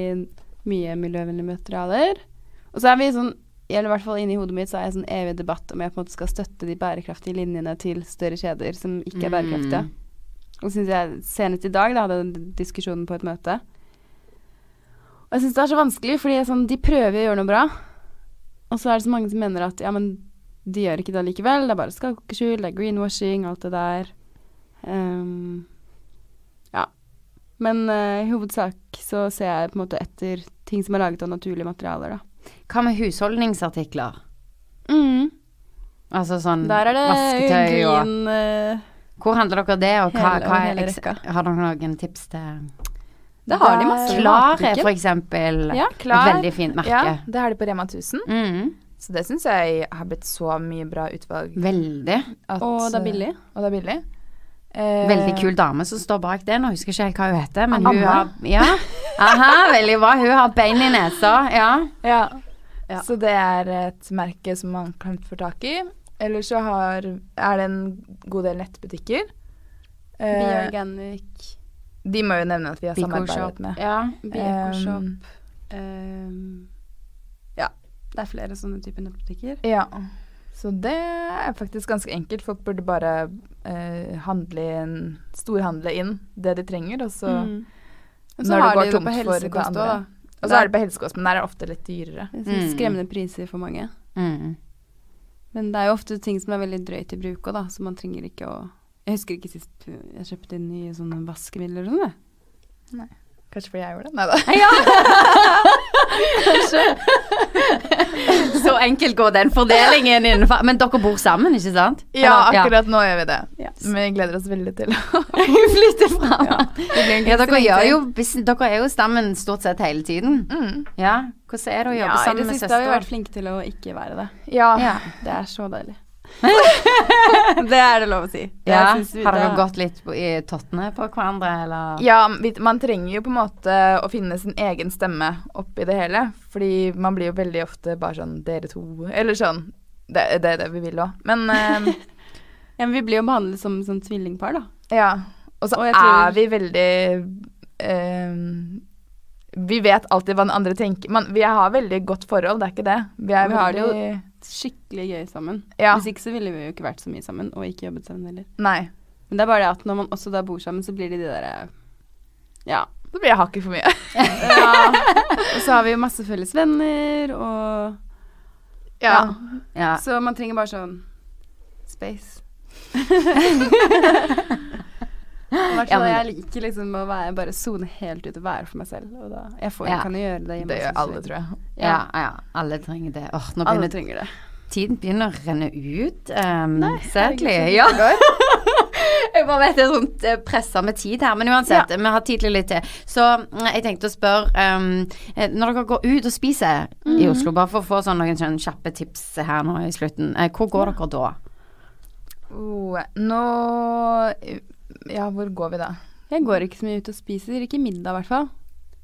mye miljøvennlige materialer. Og så er vi sånn eller i hvert fall inni hodet mitt så er jeg sånn evig debatt om jeg på en måte skal støtte de bærekraftige linjene til større kjeder som ikke er bærekraftige. Mm. Og synes jeg senest i dag da hadde jeg den diskusjonen på et møte. Og jeg syns det er så vanskelig, fordi jeg sånn, de prøver å gjøre noe bra. Og så er det så mange som mener at ja, men de gjør ikke det likevel. Det er bare skalkeskjul, det er greenwashing, alt det der. Um, ja. Men uh, i hovedsak så ser jeg på en måte etter ting som er laget av naturlige materialer, da. Hva med husholdningsartikler? Mm. Altså sånn Der er det vasketøy og green uh, Hvor handler dere det, og hva, Hele- hva er. Har dere noen tips til Det har de masse i Klare, for eksempel. Ja, Klar. Et veldig fint merke. Ja, det har de på Rema 1000. Mm, Så det syns jeg har blitt så mye bra utvalg. veldig. at, Og det er eh, billig. Og det er billig. Eh, Veldig kul dame som står bak det. Nå husker jeg ikke helt hva hun heter, men hun har Ja. Aha, veldig bra. Hun har bein i nesa. Ja. Ja. Ja. Så det er et merke som man kan få tak i. Eller så har, er det en god del nettbutikker. Eh, Bioorganic, de må jo nevne at vi har samarbeidet med. Ja. Bioecoshop Um, ehm, Ja, det er flere sånne typer nettbutikker. Ja. Så det er faktisk ganske enkelt. Folk burde bare uh, handle inn, storhandle inn det de trenger, og så Mm. Når så det har går de det tomt på for det andre. da. Og så er det på helsekost, men der er det ofte litt dyrere. Mm. Skremmende priser for mange. Mm. Men det er jo ofte ting som er veldig drøyt i bruk òg, da, så man trenger ikke å Jeg husker ikke sist jeg kjøpte inn nye sånne vaskemidler og sånn, Nei. Kanskje fordi jeg gjorde det? Nei da. Ja! Kanskje. Så enkelt går den fordelingen innenfor Men dere bor sammen, ikke sant? Ja, Eller- akkurat nå gjør vi det. Ja. Men vi gleder oss veldig til å Flytte fram. Ja, Ja, dere, jo, dere er jo sammen stort sett hele tiden. mm. Ja, Hvordan er det å Ja, jobbe I sammen det med siste har vi vært flinke til å ikke være det. Ja. Ja. Det er så deilig. det er det lov å si. Det Ja, vi Har dere det- gått litt på, i tottene på hverandre, eller? Ja, man trenger jo på en måte å finne sin egen stemme oppi det hele. Fordi man blir jo veldig ofte bare sånn dere to, eller sånn. Det, det er det vi vil òg. Men um, Ja, men vi blir jo behandlet som, som tvillingpar, da. ja. Og så Og tror- er vi veldig um, Vi vet alltid hva den andre tenker. Man, vi har veldig godt forhold, det er ikke det. Vi er Vi har det veldig Skikkelig gøy sammen. Ja. Hvis ikke så ville vi jo ikke vært så mye sammen, og ikke jobbet sammen heller. Nei. Men det er bare det at når man også da bor sammen, så blir det de derre Ja. Da blir jeg hakket for mye. ja. Og så har vi jo masse felles venner, og Ja. Ja. Så man trenger bare sånn space. Ja, men- jeg liker liksom å være, bare sone helt ut og være for meg selv. Og da, jeg, får, Ja. kan jo gjøre det hjemme. Det gjør alle, tror jeg. Ja, ja, alle trenger det. Åh, nå Alle trenger det. tiden begynner å renne ut. Um, Nei, Sadly. Ja. jeg bare vet det er sånt eh, pressa med tid her, men uansett, vi har tid litt til. Så mm, jeg tenkte å spørre um, Når dere går ut og spiser Mhm. i Oslo, bare for å få sånn noen kjappe tips her nå i slutten, eh, hvor går dere da? Oh, nå Ja, hvor går vi da? Jeg går ikke så mye ut og spiser. Ikke middag, i hvert fall.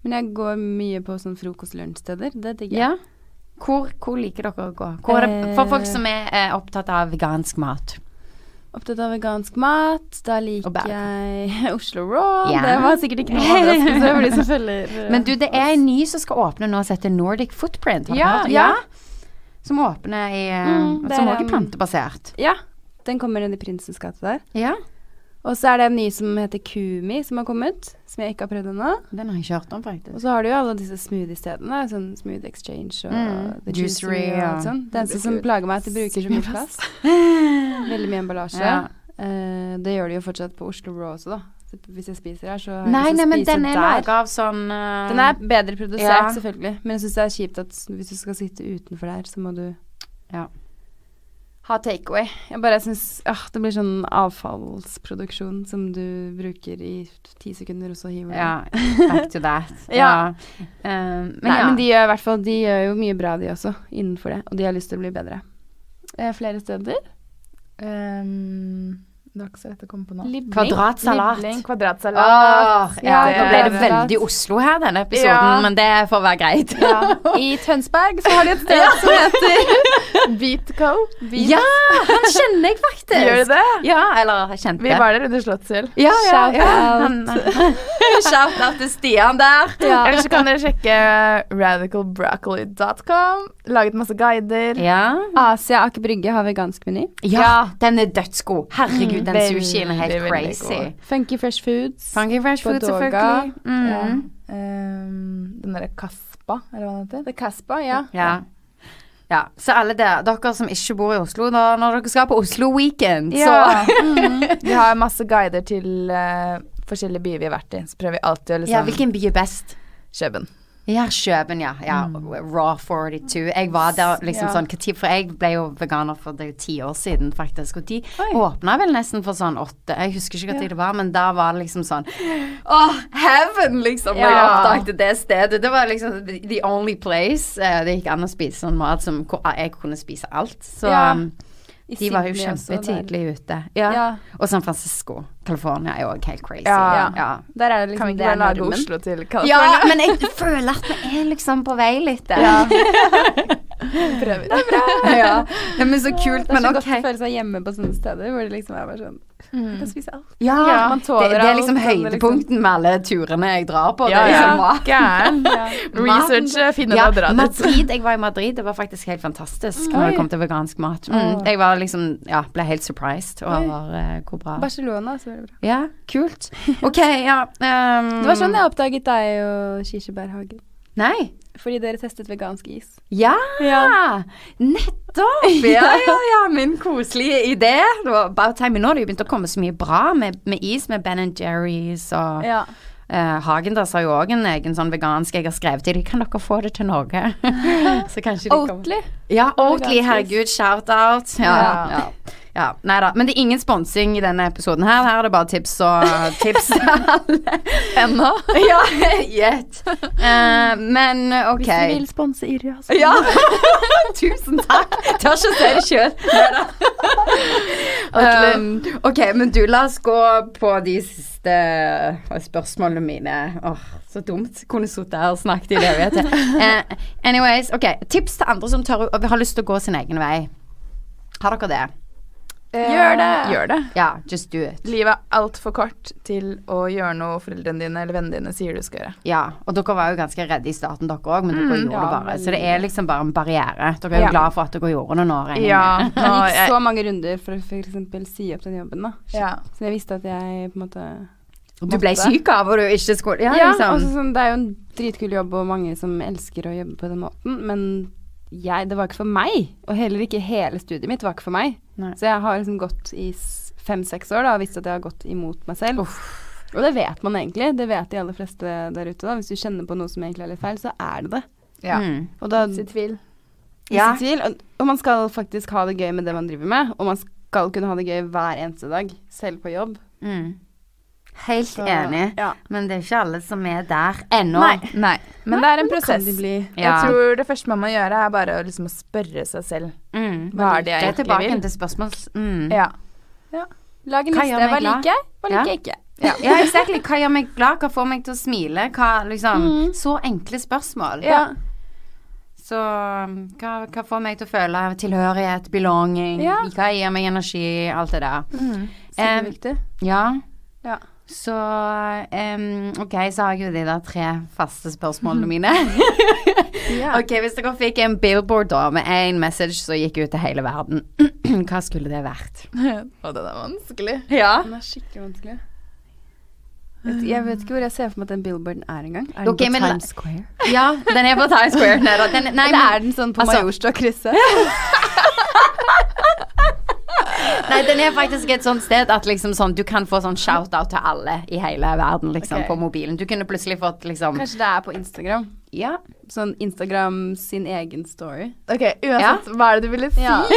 Men jeg går mye på sånn frokost-lunsjsteder. Det digger jeg. Ja. Hvor, hvor liker dere å gå? Det, for folk som er eh, opptatt av vegansk mat. Opptatt av vegansk mat. Da liker jeg Oslo Raw. Yeah. Det var sikkert ikke noe overraskelse for de som følger eh, Men du, det er en ny som skal åpne nå, som heter Nordic Footprint. Har Ja, ja. Som åpner i eh, Mm, Som er er plantebasert. Ja. Den kommer ned i Prinsens gate der. Ja. Og så er det en ny som heter Kumi, som har kommet. Som jeg ikke har prøvd ennå. Den har jeg ikke hørt om, faktisk. Og så har du jo alle disse smoothie-stedene. Sånn Smooth Exchange og Mm. The Juicery og alt sånt. Det Det som plager meg, at de bruker så mye plass. Veldig mye emballasje. Ja. Uh, det gjør de jo fortsatt på Oslo Raw også, da. Så hvis jeg spiser her, så Nei, lyst nei, men den er laga av sånn uh, Den er bedre produsert, Ja. selvfølgelig. Men jeg syns det er kjipt at hvis du skal sitte utenfor der, så må du Ja. Ha takeaway. Jeg bare syns ah, det blir sånn avfallsproduksjon som du bruker i ti sekunder, og så hiver du Ja, back to that. Ja. Eh, men Nei, ja. men de gjør i hvert fall De gjør jo mye bra, de også, innenfor det. Og de har lyst til å bli bedre. Eh, flere steder. Um, det ikke å komme på nå. Kvadratsalat. Libling, kvadratsalat. Åh, ja, Ja, nå ble det det veldig. Oslo her, denne episoden, Ja. men det får være greit. Ja. I Tønsberg så har de et sted som heter Beatco. Ja, han kjenner jeg faktisk. Gjør du det? Ja, eller kjente Vi var der under Slottsfjell. Ja, ja, Shout ja. out. Til Stian der. Ja. Eller så kan dere sjekke radicalbroccoli.com. Laget masse guider. Ja. Asia Aker Brygge har vegansk meny. ja, den er dødsgod. Herregud, den veldig, sushien er helt crazy. Funky Fresh Foods. Funky Fresh Foods, selvfølgelig. Mm. Ja. Um, den derre Kaspa, eller hva den heter. Det er Kaspa, ja. Ja. ja. Så alle der, dere som ikke bor i Oslo, da, når dere skal på Oslo Weekend, Ja. så Mm. Vi har masse guider til uh, forskjellige byer vi har vært i. Så prøver vi alltid å liksom Ja, hvilken by er best? Kjøben. Ja, Kjøben, ja. ja. Raw 42. Jeg var der liksom Ja. sånn For jeg ble jo veganer for det er jo ti år siden, faktisk. Og de Oi. åpna vel nesten for sånn åtte. Jeg husker ikke hva tid det var, men da var det liksom sånn Åh, heaven, liksom! Når jeg Ja. oppdaget det stedet. Det var liksom the, only place eh, det gikk an å spise sånn mat som jeg kunne spise alt. Så Ja. um, de var jo kjempetidlig ute. Ja. Ja. Og San Francisco. California er jo også helt crazy. Ja. ja. Der er det liksom Kan vi ikke bare lage. Oslo til Ja, men jeg føler at vi er liksom på vei litt der. Ja. Prøver. Det er bra. ja. ja, men så kult. Det er så godt godt å føle seg hjemme på sånne steder hvor det liksom er bare sånn Mm. Kan spise alt. Ja, Ja, det, det er liksom høydepunkten liksom- høydepunkten med alle turene jeg drar på. Ja, det er ja. liksom mat. Gæren. Research, eh, finne Ja, det og dra dit. Madrid, jeg var i Madrid, det var faktisk helt fantastisk når det kom til vegansk mat. Mm, jeg var liksom, ja, ble helt surprised over uh, hvor bra Barcelona så veldig bra. Ja, kult. Ok, ja Um, Det var sånn jeg oppdaget deg og Kirsebærhagen. Nei. Fordi dere testet vegansk is. Ja! Ja. Nettopp! Ja, ja, ja. Min koselige idé. Det var About time. Nå har det jo begynt å komme så mye bra med, med is, med Ben Jerry's og Ja. Uh, Hagendas har jo òg en egen sånn vegansk jeg har skrevet til dem. Kan dere få det til Norge? Så kanskje de kommer Oatly. Ja, Oatly, herregud, shout-out. Ja, ja. Ja. Ja. Nei da. Men det er ingen sponsing i denne episoden her. Her er det bare tips og tips til alle. Ennå? ja, gjett. Uh, men ok. Hvis du vil sponse Irja, så Ja! Tusen takk. Tør ikke å si det sjøl. Um, ok, men du, la oss gå på de siste eh, spørsmålene mine. Åh, så dumt. Kunne sittet her og snakket i det evighet. Uh, anyways, ok. Tips til andre som tør har lyst til å gå sin egen vei. Har dere det? Gjør det. Eh, Gjør det. Ja, just do it. Livet er altfor kort til å gjøre noe foreldrene dine eller vennene dine sier du skal gjøre. Ja, og dere var jo ganske redde i starten, dere òg, men dere gjorde ja, det bare. Så det er liksom bare en barriere. Dere er jo Ja. glad for at dere gjorde det nå, regner jeg Ja, med. gikk så mange runder for å f.eks. si opp den jobben, da. ja. Så jeg visste at jeg på en måte Du ble syk av og du ikke skulle Ja, Ja, liksom. altså sånn, det er jo en dritkul jobb, og mange som elsker å jobbe på den måten, men jeg, det var ikke for meg. Og heller ikke hele studiet mitt var ikke for meg. Nei. Så jeg har liksom gått i fem-seks år da, og visst at jeg har gått imot meg selv. Og det vet man egentlig. Det vet de aller fleste der ute. da. Hvis du kjenner på noe som egentlig er litt feil, så er det det. ja. Mm. Og da Si tvil. Ja. Hvis i tvil, og, og man skal faktisk ha det gøy med det man driver med, og man skal kunne ha det gøy hver eneste dag, selv på jobb. Mm. Helt Så, enig. Ja. Men det er ikke alle som er der ennå. Nei, nei. Men det er en prosess. Ja. Jeg tror det første man må gjøre, er bare å liksom spørre seg selv Mm. hva er det jeg egentlig vil. Det er tilbake til spørsmål mm. Ja. Lag en liste. Hva liker jeg? Hva liker jeg ikke? Ja, exactly. Hva gjør meg glad? Hva får meg til å smile? Hva, liksom, Mm. Så enkle spørsmål. Ja. Så um, hva, hva får meg til å føle tilhørighet, belonging? Ja. Hva gir meg energi? Alt det der. Selvviktig. Ja. Ja. Så um, OK, så har jeg jo de der tre faste spørsmålene mine. yeah. ok, Hvis dere fikk en billboard da med én message som gikk ut til hele verden, hva skulle det vært? Og den er vanskelig. Ja. Den er skikkelig vanskelig. Vet, jeg vet ikke hvor jeg ser for meg at den billboarden er engang. Er den okay, på men Times Square? Ja, den er på Times Square. Nei, den, nei, men, er den sånn på altså- Majorstua-krysset? nei, den er faktisk et sånt sted at liksom sånn, du kan få sånn shout-out til alle i hele verden liksom, okay. på mobilen. Du kunne plutselig fått liksom Kanskje det er på Instagram? Ja. Sånn Instagram sin egen story. Ok, uansett, hva er det du ville si? Ja.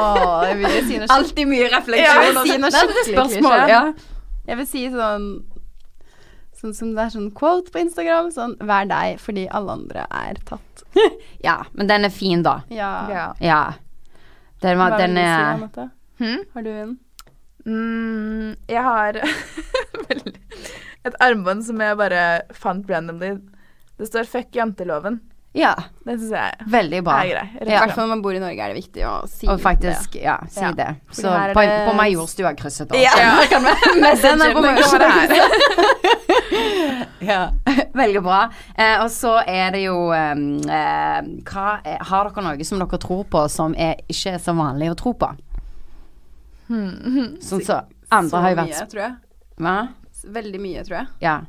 oh, jeg vil si noe Alltid mye Ja, refleksjon. jeg vil si noe det er skikkelig spørsmål. Ja. Jeg vil si sånn Sånn som det er sånn quote på Instagram. Sånn 'vær deg fordi alle andre er tatt'. ja, men den er fin, da. Ja. Ja. Ja. Den, var, Hva den vil du si, er Amata? Hm? Har du en? Mm, jeg har et armbånd som jeg bare fant randomly. Det står 'fuck janteloven'. Ja, Det syns jeg veldig bra. er grei. I Ja. hvert fall når man bor i Norge, er det viktig å si Og faktisk, ja, si Ja. det. Så her er på, det- på Majorstua krysset da. Ja. Så kan vi Den er på Majorstua ja. Veldig bra. Eh, og så er det jo em, eh, hva er, Har dere noe som dere tror på som er, ikke er så vanlig å tro på? Sånn så andre har jo vært mye, tror jeg. Hva? Veldig mye, tror jeg. Ja.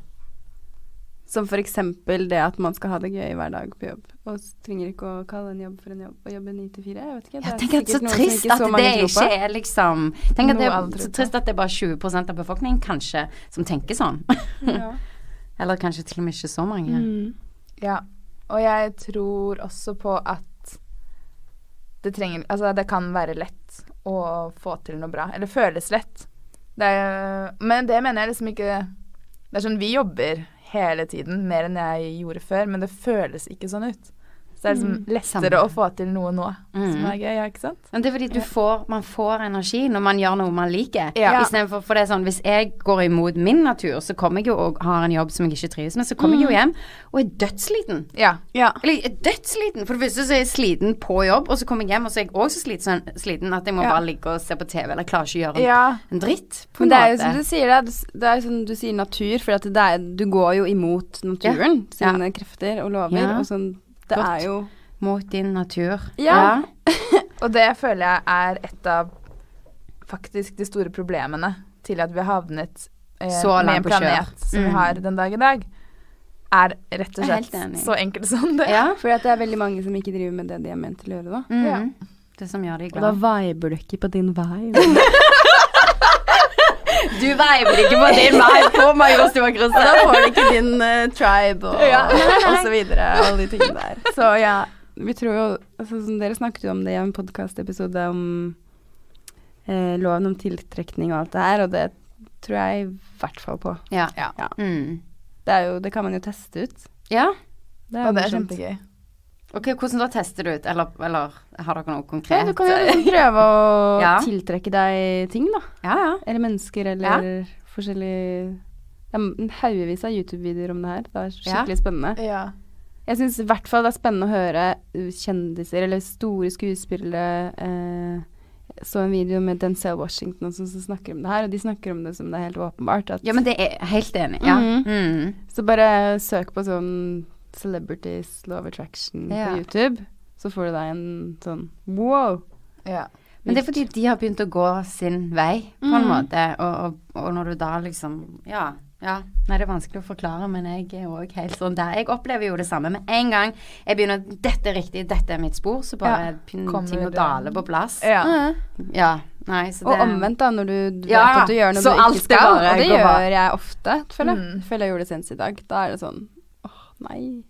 Som eksempel det at man skal ha det gøy hver dag på jobb. Og trenger ikke å kalle en jobb for en jobb og jobbe ni til fire. Jeg vet ikke. Det er tenker at så trist at så det ikke er liksom Tenk at det er så trist at det er bare 20% av befolkningen kanskje som tenker sånn. Ja. Eller kanskje til og med ikke så mange. Mm. Ja. Og jeg tror også på at det trenger Altså, det kan være lett å få til noe bra. Eller føles lett. Det er, men det mener jeg liksom ikke Det er sånn vi jobber hele tiden, mer enn jeg gjorde før, men det føles ikke sånn ut. Så det er liksom lettere Samme. å få til noe nå som Mm. er gøy, ja, ikke sant? Men det er fordi du får, man får energi når man gjør noe man liker. Ja. Istedenfor for det er sånn hvis jeg går imot min natur, så kommer jeg jo og har en jobb som jeg ikke trives med, så kommer jeg jo hjem og er dødsliten. Ja. Ja. Eller er dødsliten. For det første så er jeg sliten på jobb, og så kommer jeg hjem og så er jeg også så sliten, sliten at jeg må Ja. bare ligge og se på TV, eller klarer ikke å gjøre en, ja. en dritt. På Men en det er jo som du sier, det- Det er som du sier natur, for du går jo imot naturen sine krefter og lover. Og sånn, det Flott. er jo Mot din natur. Ja. Og det føler jeg er et av faktisk de store problemene til at vi har havnet eh, Så med en på planet kjør. som vi Mm. har den dag i dag, er rett og slett så enkelt som det. Ja. for det er veldig mange som ikke driver med det de er ment til å gjøre, da. Mm. Ja. Det som gjør de Og da glad. viber du ikke på din vibe. Du veiver ikke på din vei på Majorstua-cruiset. Da får du ikke din uh, tribe og, Ja. og så videre, alle de tingene der. Så ja, vi tror jo altså, som Dere snakket jo om det i en podkastepisode om eh, loven om tiltrekning og alt det her, og det tror jeg i hvert fall på. Ja. Ja. Ja. Mm. Det, er jo, det kan man jo teste ut. ja. Det Og det er kjempegøy. Ok, hvordan da tester du ut? Eller, eller har dere noe konkret? Ja, du kan jo liksom prøve å Ja. tiltrekke deg ting, da. Ja, ja. Eller mennesker, eller forskjellige Det er en haugevis av YouTube-videoer om det her. Det er skikkelig spennende. Ja. Jeg syns i hvert fall det er spennende å høre kjendiser eller store skuespillere eh, Så en video med Denzel Washington også, som snakker om det her, og de snakker om det som det er helt åpenbart. At, Ja, men det er helt enig Ja. Ja. -hmm. Mm. Så bare søk på sånn Celebrities Law of Attraction Ja. på YouTube, så får du deg en sånn wow. ja. Men det er fordi de har begynt å gå sin vei, på en mm. måte. Og, og, og når du da liksom Ja. ja. Nei, det er vanskelig å forklare, men jeg er òg helt sånn der. Jeg opplever jo det samme med en gang jeg begynner Dette er riktig, dette er mitt spor, så bare Ja. Kommer ting å dale på plass. ja. Mhm. Ja. Nei, så det Og omvendt, da, når du vet Ja, at du gjør noe du ikke skal. Og det gjør jeg ofte, føler jeg. Mm. Føler jeg gjorde det senest i dag. Da er det sånn nei.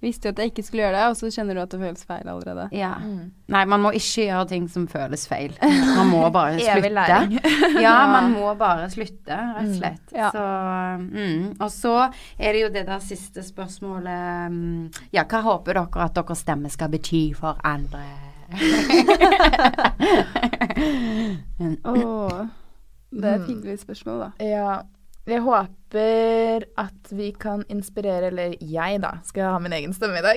Visste jo at jeg ikke skulle gjøre det, og så kjenner du at det føles feil allerede. Ja. Mm. Nei, man må ikke gjøre ting som føles feil. Man må bare slutte. Ja, man må bare slutte, rett og Mm. slett. Ja. Så, mm. Og så er det jo det der siste spørsmålet mm, Ja, hva håper dere at deres stemme skal bety for andre? Åh, det er et Mm. hyggelig spørsmål, da. Ja. Jeg håper at vi kan inspirere, eller jeg da, skal jeg ha min egen stemme i dag.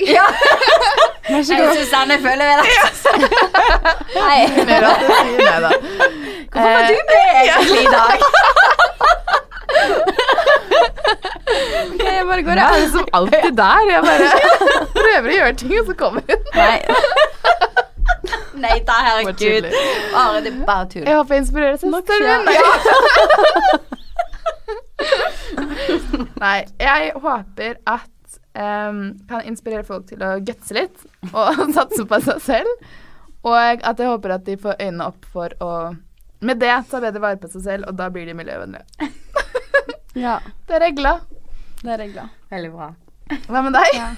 Vær så god. Susanne føler vi det. Hei. Mer at du sier nei, da. Hvorfor var du med egentlig i dag? Ok, jeg bare går, Hun er liksom alltid der. Jeg bare prøver å gjøre ting, og så kommer hun. Nei. Nei da, herregud. Bare det er bare tull. Jeg håper jeg inspirerer søsteren Ja. Nei, jeg håper at um, kan inspirere folk til å gutse litt og satse på seg selv. Og at jeg håper at de får øynene opp for å med det ta bedre vare på seg selv, og da blir de miljøvennlige. Ja, Det er regla. det er regla. Veldig bra. Hva med deg? Ja.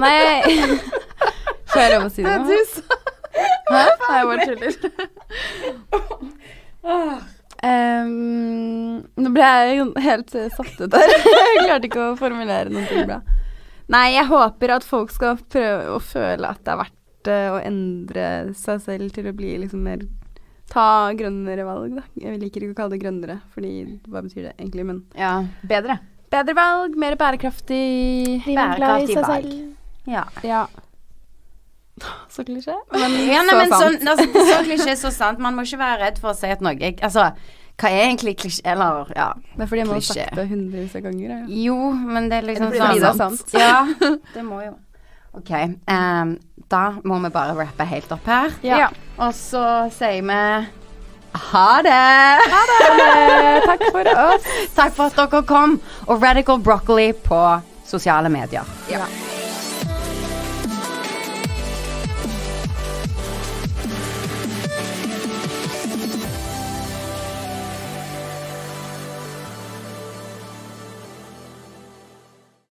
Nei Får jeg lov å si Det er du som Hæ? Nei, jeg bare tuller. Ehm, nå ble jeg helt eh, satt ut der. jeg klarte ikke å formulere noe bra. Nei, jeg håper at folk skal prøve å føle at det er verdt eh, å endre seg selv til å bli liksom mer Ta grønnere valg, da. Jeg liker ikke å kalle det grønnere, fordi hva betyr det egentlig? Men Ja, bedre. bedre valg, mer bærekraftig. Bærekraftig valg. Ja. Ja. Så klisjé. Men Ja, nei, så men sant. sånn, altså, så klisjé, så sant. Man må ikke være redd for å si at noe Altså, hva er egentlig klisjé Eller, ja. det er fordi jeg må ha sagt det hundrevis av ganger. Ja. Jo, men det er liksom det Fordi det er sant. Ja, det må jo. OK. Um, da må vi bare rappe helt opp her. Ja. Og så sier vi ha det! Ha det! Takk for oss. Takk for at dere kom. Og Radical Broccoli på sosiale medier. Ja.